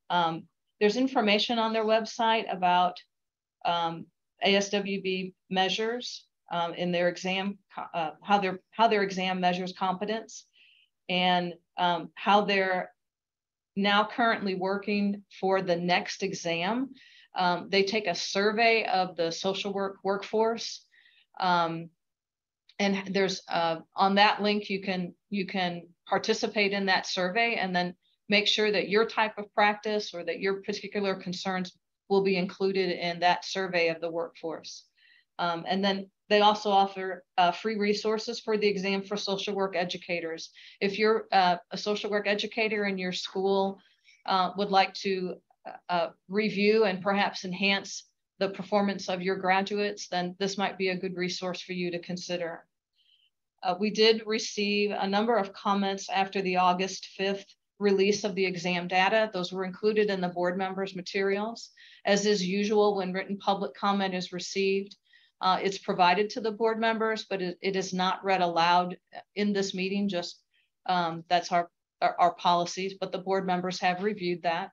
Um, there's information on their website about um, ASWB measures um, in their exam, uh, how their how their exam measures competence, and um, how they're now currently working for the next exam. Um, they take a survey of the social work workforce, um, and there's uh, on that link you can you can participate in that survey and then make sure that your type of practice or that your particular concerns will be included in that survey of the workforce. Um, and then they also offer uh, free resources for the exam for social work educators. If you're uh, a social work educator in your school uh, would like to uh, review and perhaps enhance the performance of your graduates, then this might be a good resource for you to consider. Uh, we did receive a number of comments after the August 5th release of the exam data. Those were included in the board members' materials. As is usual, when written public comment is received, uh, it's provided to the board members, but it, it is not read aloud in this meeting, just um, that's our, our, our, policies, but the board members have reviewed that.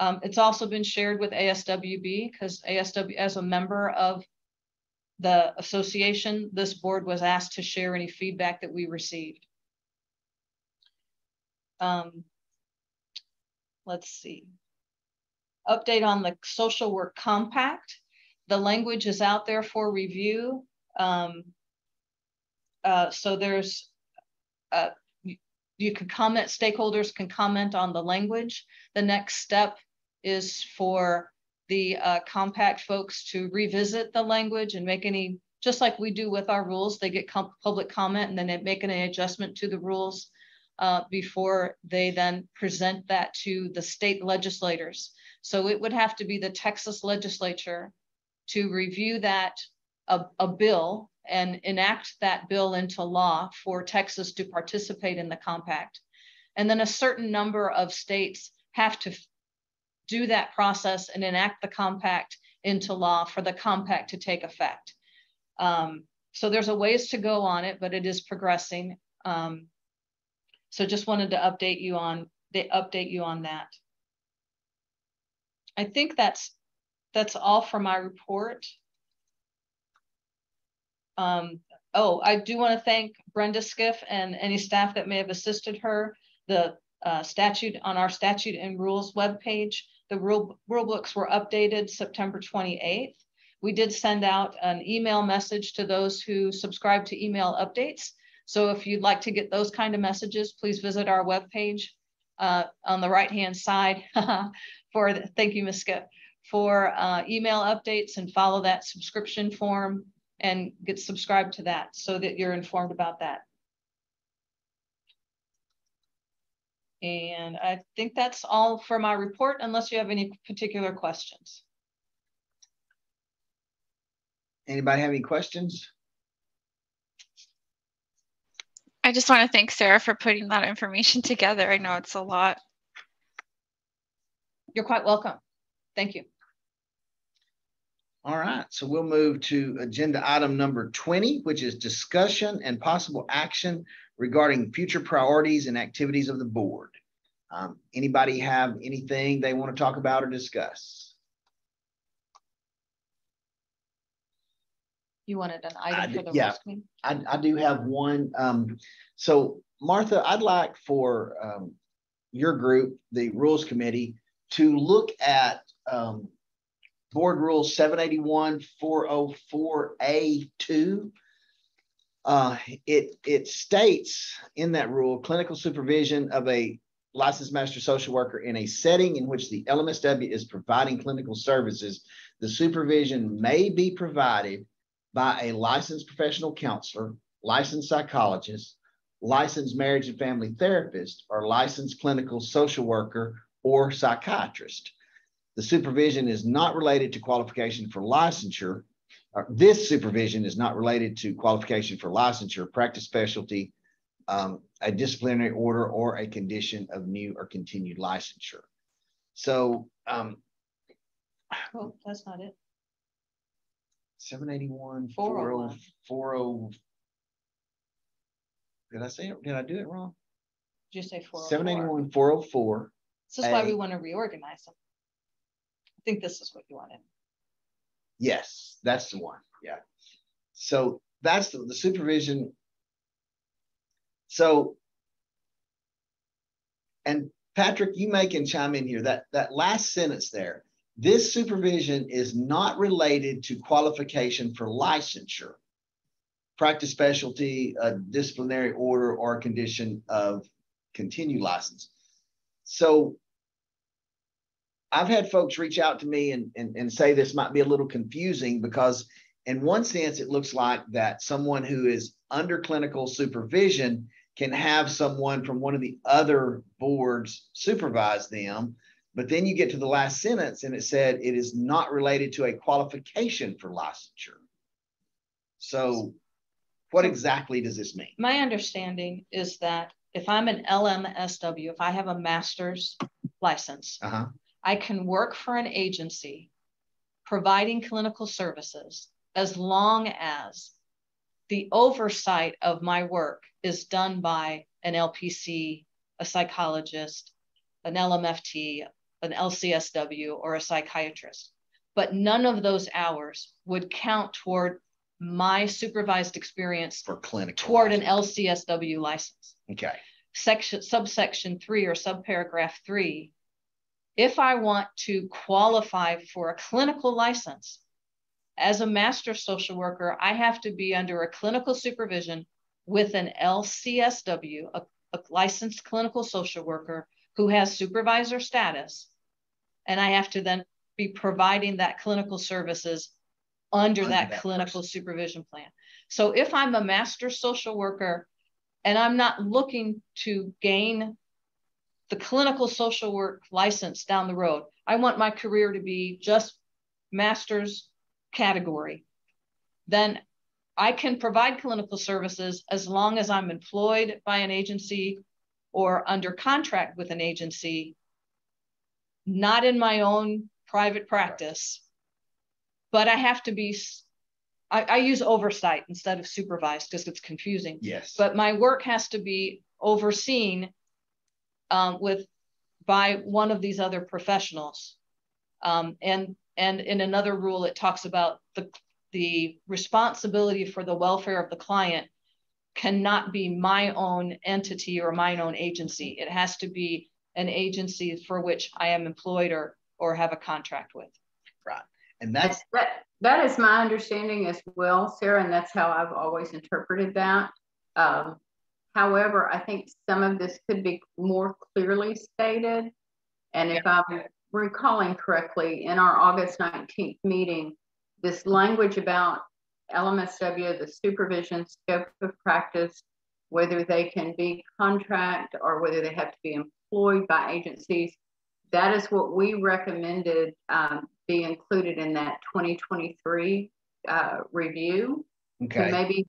Um, it's also been shared with ASWB because ASW, as a member of the association, this board was asked to share any feedback that we received. Um, let's see. Update on the social work compact. The language is out there for review. Um, uh, so there's, uh, you, you can comment, stakeholders can comment on the language. The next step is for the uh, compact folks to revisit the language and make any, just like we do with our rules, they get com public comment and then they make any adjustment to the rules uh, before they then present that to the state legislators. So it would have to be the Texas legislature to review that a, a bill and enact that bill into law for Texas to participate in the compact. And then a certain number of states have to do that process and enact the compact into law for the compact to take effect. Um, so there's a ways to go on it, but it is progressing. Um, so just wanted to update you on the update you on that. I think that's that's all for my report. Um, oh, I do want to thank Brenda Skiff and any staff that may have assisted her. The uh, statute on our statute and rules webpage, the rule, rule books were updated September 28th. We did send out an email message to those who subscribe to email updates. So if you'd like to get those kind of messages, please visit our webpage uh, on the right-hand side for, the, thank you, Ms. Skip for uh, email updates and follow that subscription form and get subscribed to that so that you're informed about that. And I think that's all for my report, unless you have any particular questions. Anybody have any questions? I just want to thank Sarah for putting that information together. I know it's a lot. You're quite welcome. Thank you. All right, so we'll move to agenda item number 20, which is discussion and possible action regarding future priorities and activities of the board. Um, anybody have anything they want to talk about or discuss? You wanted an item for the yeah, I, I do have one. Um, so Martha, I'd like for um, your group, the rules committee, to look at um, Board Rule 781 404A2. Uh, it, it states in that rule clinical supervision of a licensed master social worker in a setting in which the LMSW is providing clinical services. The supervision may be provided by a licensed professional counselor, licensed psychologist, licensed marriage and family therapist, or licensed clinical social worker or psychiatrist. The supervision is not related to qualification for licensure. this supervision is not related to qualification for licensure, practice specialty, um, a disciplinary order, or a condition of new or continued licensure. So, um, oh, that's not it. 781 40, 40 Did I say it? Did I do it wrong? You say 404? 781 404. This is why we want to reorganize them. I think this is what you wanted. Yes, that's the one. Yeah. So that's the, the supervision. So, and Patrick, you may can chime in here. That that last sentence there. This supervision is not related to qualification for licensure, practice specialty, a disciplinary order, or condition of continued license. So I've had folks reach out to me and, and, and say this might be a little confusing because in one sense, it looks like that someone who is under clinical supervision can have someone from one of the other boards supervise them. But then you get to the last sentence and it said it is not related to a qualification for licensure. So what exactly does this mean? My understanding is that if I'm an LMSW, if I have a master's license, Uh-huh. I can work for an agency providing clinical services as long as the oversight of my work is done by an LPC, a psychologist, an LMFT, an LCSW, or a psychiatrist. But none of those hours would count toward my supervised experience for clinical toward an LCSW license. Okay. Section subsection three or subparagraph three. If I want to qualify for a clinical license as a master social worker, I have to be under a clinical supervision with an LCSW, a, a licensed clinical social worker who has supervisor status. And I have to then be providing that clinical services under, Under that, that clinical supervision plan. So if I'm a master social worker and I'm not looking to gain the clinical social work license down the road, I want my career to be just master's category, then I can provide clinical services as long as I'm employed by an agency or under contract with an agency, not in my own private practice, but I have to be, I, I use oversight instead of supervised because it's confusing. Yes. But my work has to be overseen um, with by one of these other professionals. Um, and and in another rule, it talks about the the responsibility for the welfare of the client cannot be my own entity or my own agency. It has to be an agency for which I am employed or or have a contract with. Right. And that's that that is my understanding as well, Sarah, and that's how I've always interpreted that. Um, however, I think some of this could be more clearly stated. And if I'm recalling correctly, in our August 19th meeting, this language about LMSW, the supervision scope of practice, whether they can be contract or whether they have to be employed by agencies, that is what we recommended um, be included in that 2023 uh, review Okay. to maybe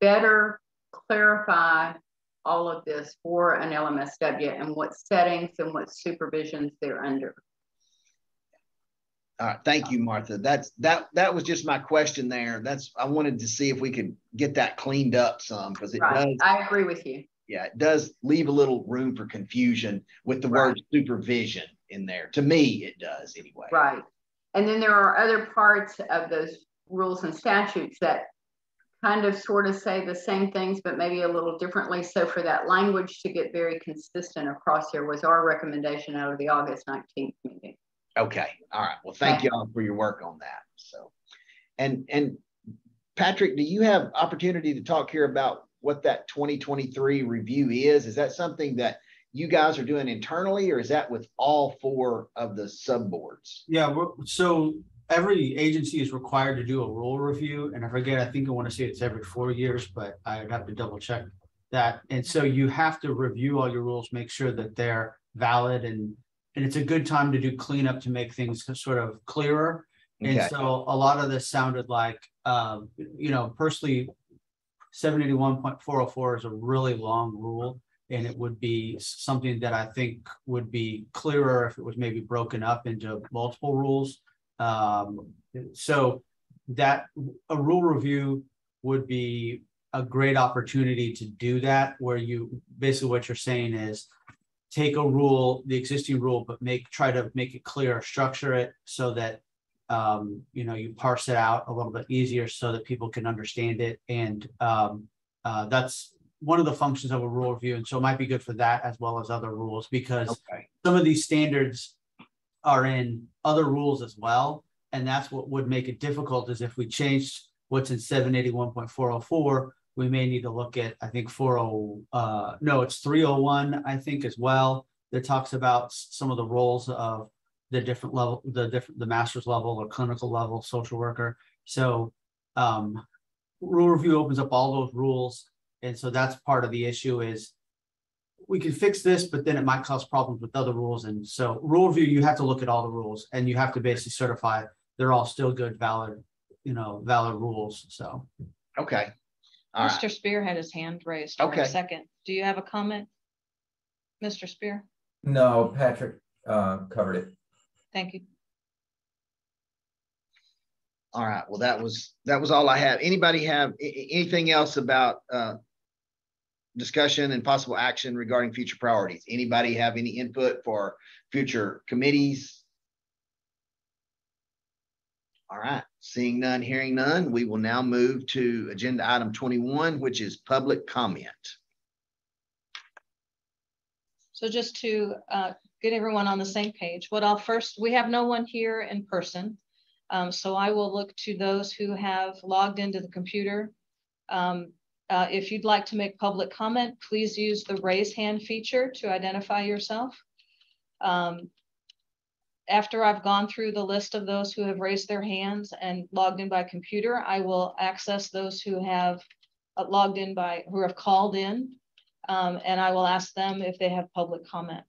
better clarify all of this for an LMSW and what settings and what supervisions they're under. All right, thank you, Martha. That's that that was just my question there. That's I wanted to see if we could get that cleaned up some because it Right. does I agree with you. yeah, it does leave a little room for confusion with the word supervision in there. To me, it does anyway. Right. And then there are other parts of those rules and statutes that kind of sort of say the same things, but maybe a little differently. So for that language to get very consistent across here was our recommendation out of the August 19th meeting. Okay. All right. Well, thank y'all for your work on that. So, and and Patrick, do you have opportunity to talk here about what that 2023 review is? Is that something that you guys are doing internally, or is that with all four of the sub boards? Yeah, so every agency is required to do a rule review, and I forget, I think I want to say it's every four years, but I'd have to double check that. And so you have to review all your rules, make sure that they're valid and and it's a good time to do cleanup to make things sort of clearer. And Okay. so a lot of this sounded like, um, you know, personally, seven eighty-one point four oh four is a really long rule. And it would be something that I think would be clearer if it was maybe broken up into multiple rules. Um, so that a rule review would be a great opportunity to do that, where you basically what you're saying is take a rule, the existing rule, but make try to make it clear, structure it so that um, you know, you parse it out a little bit easier so that people can understand it. And um, uh, that's one of the functions of a rule review. And so it might be good for that as well as other rules because Okay. some of these standards are in other rules as well. And that's what would make it difficult is if we changed what's in seven eighty-one point four oh four, we may need to look at, I think, four oh, uh, no, it's three oh one, I think, as well. That talks about some of the roles of the different level, the different, the master's level or clinical level social worker. So um, rule review opens up all those rules. And so that's part of the issue is we can fix this, but then it might cause problems with other rules. And so rule review, you have to look at all the rules and you have to basically certify they're all still good, valid, you know, valid rules. So. Okay. All right. Mr. Spear had his hand raised for Okay. a second. Do you have a comment? Mr. Spear, No, Patrick uh, covered it. thank you. All right, well, that was, that was all I have. Anybody have a- a- anything else about uh discussion and possible action regarding future priorities? Anybody have any input for future committees? All right, seeing none, hearing none, we will now move to agenda item twenty-one, which is public comment. So just to uh, get everyone on the same page, what I'll first, we have no one here in person. Um, So I will look to those who have logged into the computer. Um, uh, If you'd like to make public comment, please use the raise hand feature to identify yourself. Um, After I've gone through the list of those who have raised their hands and logged in by computer, I will access those who have uh, logged in by, who have called in um, and I will ask them if they have public comment.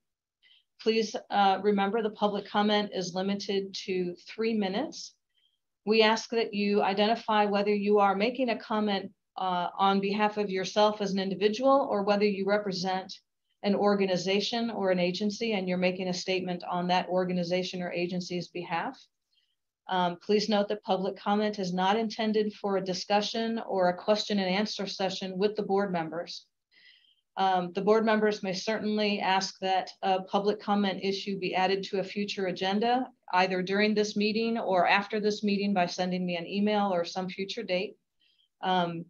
Please uh, remember the public comment is limited to three minutes. We ask that you identify whether you are making a comment uh, on behalf of yourself as an individual or whether you represent an organization or an agency and you're making a statement on that organization or agency's behalf. Um, please note that public comment is not intended for a discussion or a question and answer session with the board members. Um, the board members may certainly ask that a public comment issue be added to a future agenda, either during this meeting or after this meeting by sending me an email or some future date. Um,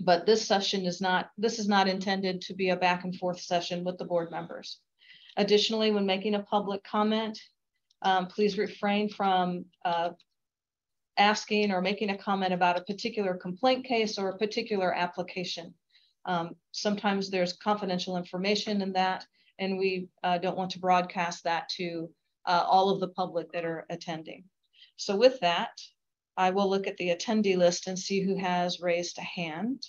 but this session is not, this is not intended to be a back and forth session with the board members. Additionally, when making a public comment, um, please refrain from uh, asking or making a comment about a particular complaint case or a particular application. Um, sometimes there's confidential information in that, and we uh, don't want to broadcast that to uh, all of the public that are attending. So with that, I will look at the attendee list and see who has raised a hand.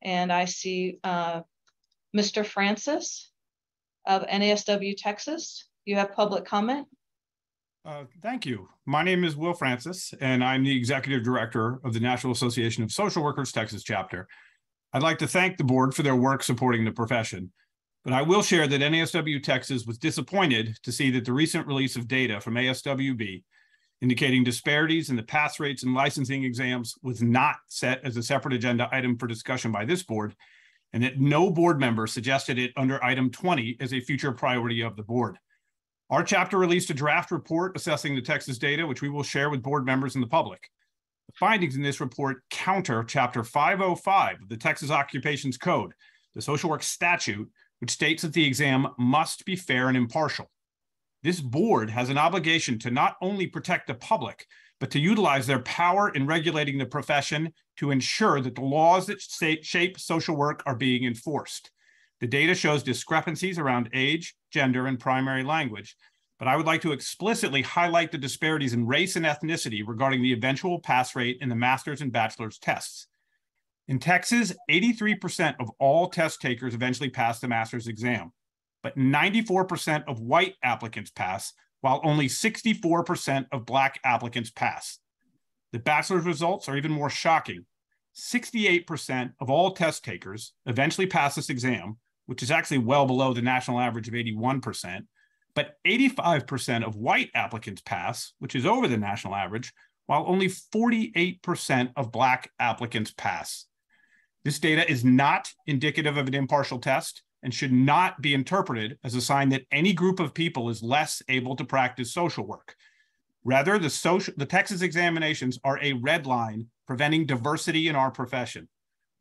And I see uh, Mr. Francis of NASW Texas. You have public comment? Uh, Thank you. My name is Will Francis, and I'm the Executive Director of the National Association of Social Workers Texas chapter. I'd like to thank the board for their work supporting the profession. But I will share that NASW Texas was disappointed to see that the recent release of data from ASWB indicating disparities in the pass rates and licensing exams was not set as a separate agenda item for discussion by this board, and that no board member suggested it under item 20 as a future priority of the board. Our chapter released a draft report assessing the Texas data, which we will share with board members and the public. The findings in this report counter Chapter 505 of the Texas Occupations Code, the social work statute, which states that the exam must be fair and impartial. This board has an obligation to not only protect the public, but to utilize their power in regulating the profession to ensure that the laws that shape social work are being enforced. The data shows discrepancies around age, gender, and primary language, but I would like to explicitly highlight the disparities in race and ethnicity regarding the eventual pass rate in the master's and bachelor's tests. In Texas, 83% of all test takers eventually pass the master's exam, but 94% of white applicants pass, while only 64% of black applicants pass. The bachelor's results are even more shocking. 68% of all test takers eventually pass this exam, which is actually well below the national average of 81%. But 85% of white applicants pass, which is over the national average, while only 48% of Black applicants pass. This data is not indicative of an impartial test and should not be interpreted as a sign that any group of people is less able to practice social work. Rather, the, social, the Texas examinations are a red line preventing diversity in our profession.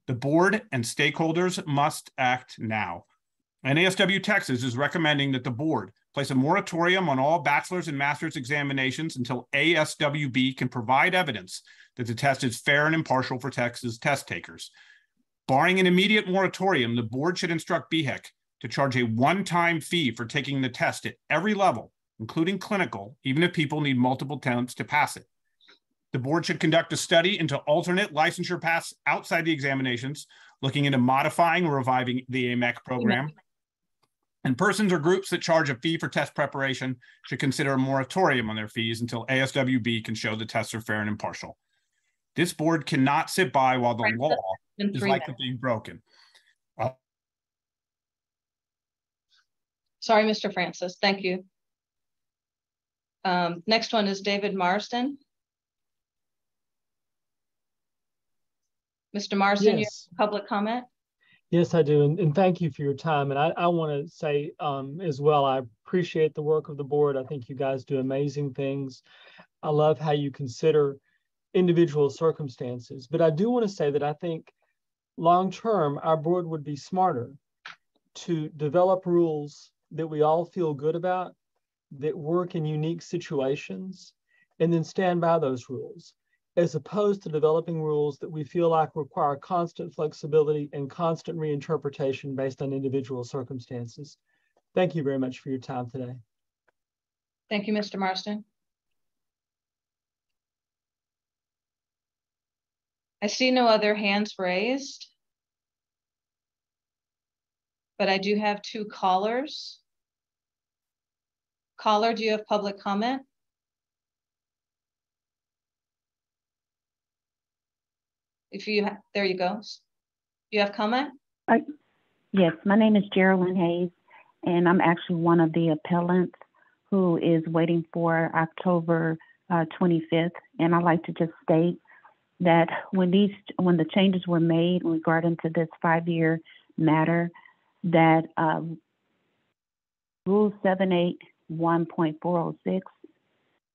The board and stakeholders must act now. NASW Texas is recommending that the board place a moratorium on all bachelor's and master's examinations until ASWB can provide evidence that the test is fair and impartial for Texas test takers. Barring an immediate moratorium, the board should instruct BHEC to charge a one-time fee for taking the test at every level, including clinical, even if people need multiple attempts to pass it. The board should conduct a study into alternate licensure paths outside the examinations, looking into modifying or reviving the AMEC program. And persons or groups that charge a fee for test preparation should consider a moratorium on their fees until ASWB can show the tests are fair and impartial. This board cannot sit by while the law in is three likely minutes. being broken. Sorry, Mr. Francis. Thank you. Um, next one is David Marsden. Mr. Marsden, you Yes. have public comment? Yes, I do. And, and thank you for your time. And I, I want to say um, as well, I appreciate the work of the board. I think you guys do amazing things. I love how you consider individual circumstances. But I do want to say that I think long term, our board would be smarter to develop rules that we all feel good about, that work in unique situations, and then stand by those rules, as opposed to developing rules that we feel like require constant flexibility and constant reinterpretation based on individual circumstances. Thank you very much for your time today. Thank you, Mr. Marsden. I see no other hands raised. But I do have two callers. Caller, do you have public comment? If you, there you go. You have comment? I, yes, my name is Geraldine Hayes, and I'm actually one of the appellants who is waiting for October uh, 25th. And I'd like to just state that when these, when the changes were made regarding to this five-year matter, that um, Rule 781.406,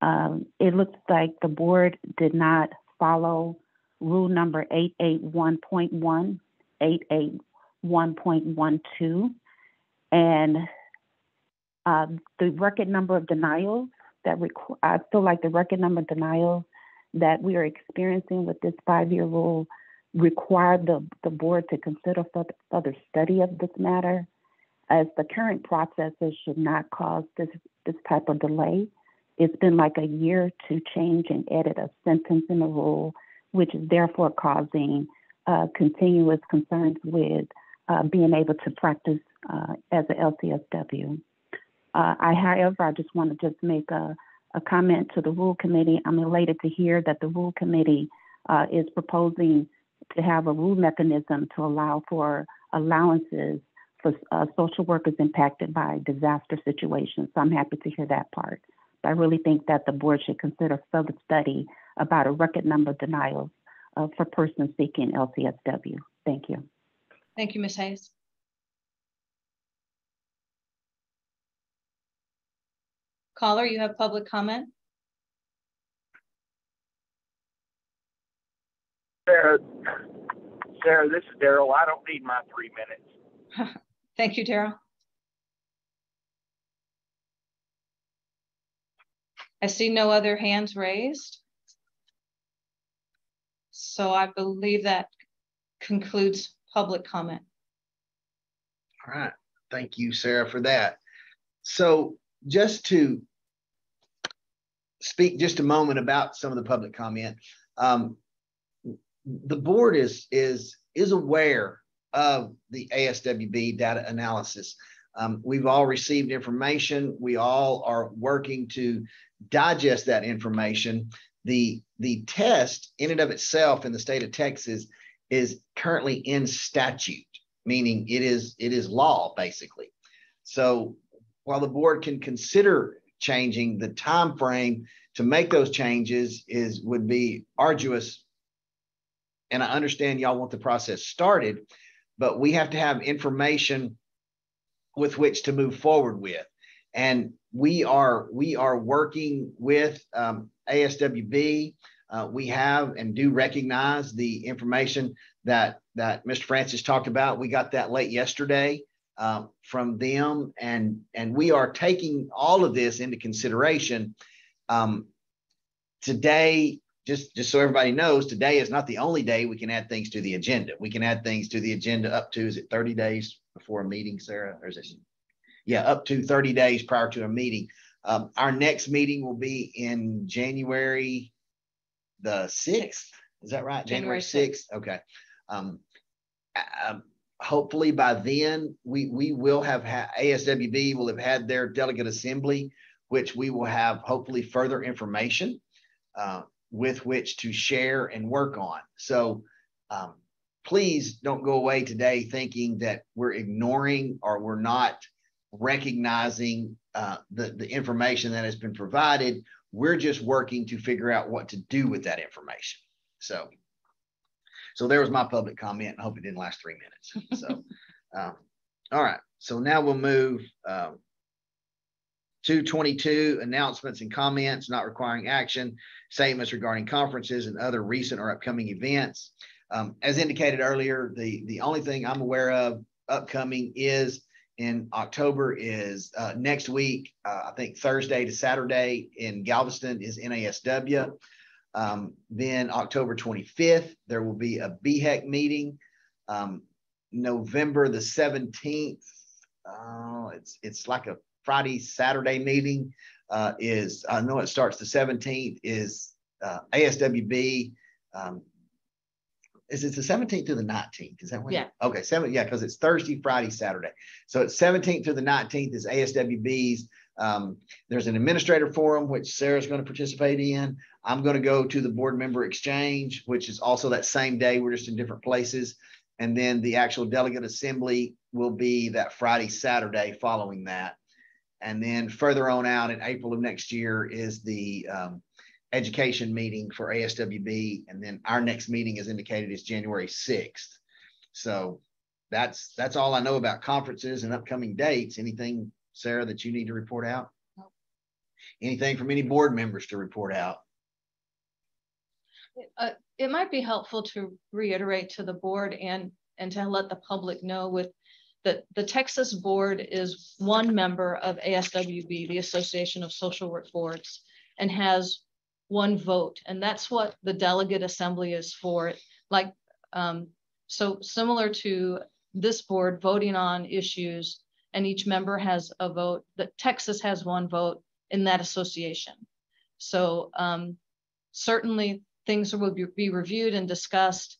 um, it looks like the board did not follow rule number 881.1, 881.12, and uh, the record number of denials that requ- I feel like the record number of denials that we are experiencing with this five-year rule require the, the board to consider further, further study of this matter as the current processes should not cause this, this type of delay. It's been like a year to change and edit a sentence in the rule, which is therefore causing uh, continuous concerns with uh, being able to practice uh, as a LCSW. Uh, I, however, I just want to just make a, a comment to the rule committee. I'm elated to hear that the rule committee uh, is proposing to have a rule mechanism to allow for allowances for uh, social workers impacted by disaster situations. So I'm happy to hear that part. But I really think that the board should consider further study about a record number of denials uh, for persons seeking LCSW. Thank you. Thank you, Ms. Hayes. Caller, you have public comment? Sarah, Sarah, this is Daryl. I don't need my three minutes. Thank you, Daryl. I see no other hands raised. So I believe that concludes public comment. All right. Thank you, Sarah, for that. So just to speak just a moment about some of the public comment, um, the board is is is aware of the ASWB data analysis. Um, we've all received information. We all are working to digest that information. The the test in and of itself in the state of Texas is currently in statute, meaning it is it is law basically. So while the board can consider changing the time frame to make those changes is would be arduous and I understand y'all want the process started, but we have to have information with which to move forward with. And we are we are working with um, ASWB. Uh, we have and do recognize the information that that Mr. Francis talked about. We got that late yesterday uh, from them, and and we are taking all of this into consideration. Um, today, just just so everybody knows, today is not the only day we can add things to the agenda. We can add things to the agenda up to is it 30 days before a meeting, Sarah, or is it? Yeah, up to 30 days prior to a meeting. Um, our next meeting will be in January the sixth. Is that right? January January sixth. Okay. Um, um, hopefully by then we we will have had ASWB will have had their delegate assembly, which we will have hopefully further information uh, with which to share and work on. So um, please don't go away today thinking that we're ignoring or we're not recognizing uh, the, the information that has been provided. We're just working to figure out what to do with that information. So, so there was my public comment. I hope it didn't last three minutes. So, um, all right. So now we'll move um, to 22 announcements and comments not requiring action, statements regarding conferences and other recent or upcoming events. Um, as indicated earlier, the, the only thing I'm aware of upcoming is in October is uh, next week, uh, I think Thursday to Saturday in Galveston is NASW. Um, then October 25th, there will be a BHEC meeting. Um, November the 17th, uh, it's, it's like a Friday, Saturday meeting uh, is, I know it starts the 17th, is uh, ASWB. Um, is it the 17th to the 19th? Is that when? Yeah. Okay, seven. Yeah, because it's Thursday, Friday, Saturday. So it's 17th to the 19th is ASWB's. Um, there's an administrator forum which Sarah's going to participate in. I'm going to go to the board member exchange, which is also that same day. We're just in different places. And then the actual delegate assembly will be that Friday, Saturday following that. And then further on out in April of next year is the um, education meeting for ASWB. And then our next meeting is indicated is January 6th. So that's that's all I know about conferences and upcoming dates. Anything, Sarah, that you need to report out? Anything from any board members to report out? Uh, it might be helpful to reiterate to the board and, and to let the public know with that the Texas board is one member of ASWB, the Association of Social Work Boards, and has one vote. And that's what the delegate assembly is for. Like, um, so similar to this board voting on issues and each member has a vote, that Texas has one vote in that association. So um, certainly things will be, reviewed and discussed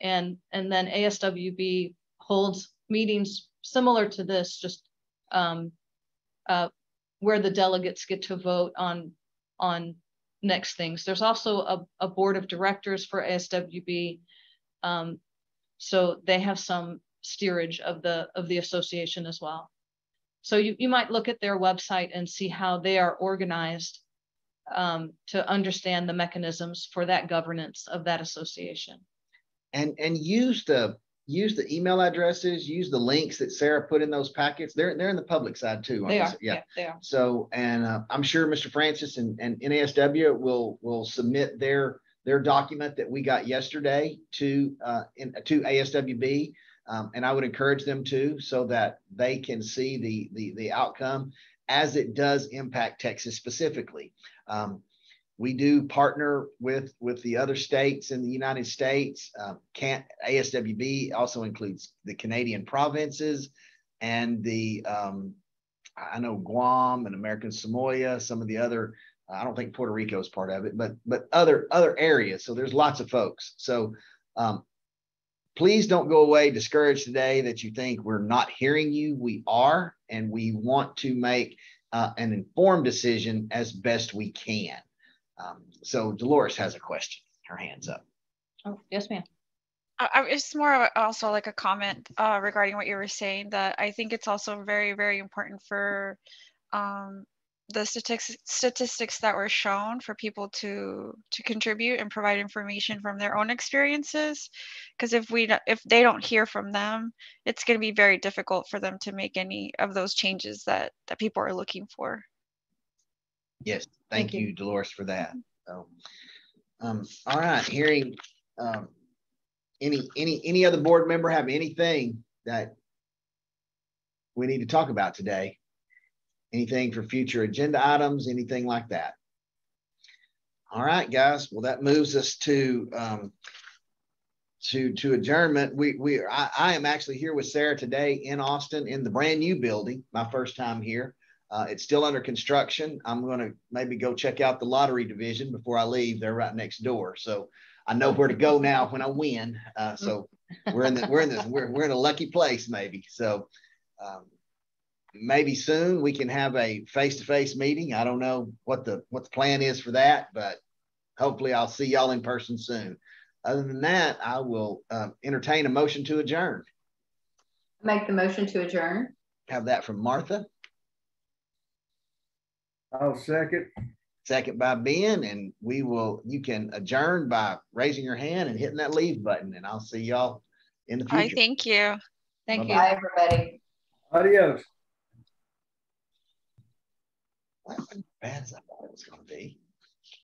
and, and then ASWB holds meetings similar to this, just um, uh, where the delegates get to vote on, on next things. There's also a, a board of directors for ASWB. Um, so they have some steerage of the of the association as well. So you, you might look at their website and see how they are organized um, to understand the mechanisms for that governance of that association. And and use the use the email addresses, use the links that Sarah put in those packets. They're they're in the public side too. They are. Yeah. Yeah, they are. So, and uh, I'm sure Mr. Francis and, and NASW will will submit their their document that we got yesterday to uh, in, to ASWB, um, and I would encourage them to so that they can see the the the outcome as it does impact Texas specifically. Um, we do partner with with the other states in the United States. Um, can't ASWB also includes the Canadian provinces and the um, I know Guam and American Samoa, some of the other. I don't think Puerto Rico is part of it, but but other other areas. So there's lots of folks. So um, please don't go away discouraged today that you think we're not hearing you. We are, and we want to make uh, an informed decision as best we can. Um, so Dolores has a question. Her hand's up. Oh, yes, ma'am. I, it's more also like a comment uh, regarding what you were saying that I think it's also very, very important for um, the statistics statistics that were shown for people to to contribute and provide information from their own experiences because if we if they don't hear from them it's going to be very difficult for them to make any of those changes that that people are looking for Yes, thank, you, Dolores, for that. So, um, all right, hearing um, any any any other board member have anything that we need to talk about today? Anything for future agenda items? Anything like that? All right, guys. Well, that moves us to um, to to adjournment. We we I, I am actually here with Sarah today in Austin in the brand new building. My first time here. Uh, it's still under construction. I'm going to maybe go check out the lottery division before I leave. They're right next door. So I know where to go now when I win. Uh, so we're in the, we're in this, we're, we're in a lucky place maybe. So um, maybe soon we can have a face-to-face meeting. I don't know what the, what the plan is for that, but hopefully I'll see y'all in person soon. Other than that, I will uh, entertain a motion to adjourn. Make the motion to adjourn. Have that from Martha. I'll second. Second by Ben, and we will, you can adjourn by raising your hand and hitting that leave button, and I'll see y'all in the I future. thank you. Thank Bye-bye. Bye, everybody. Adios. As bad as I thought it was going to be.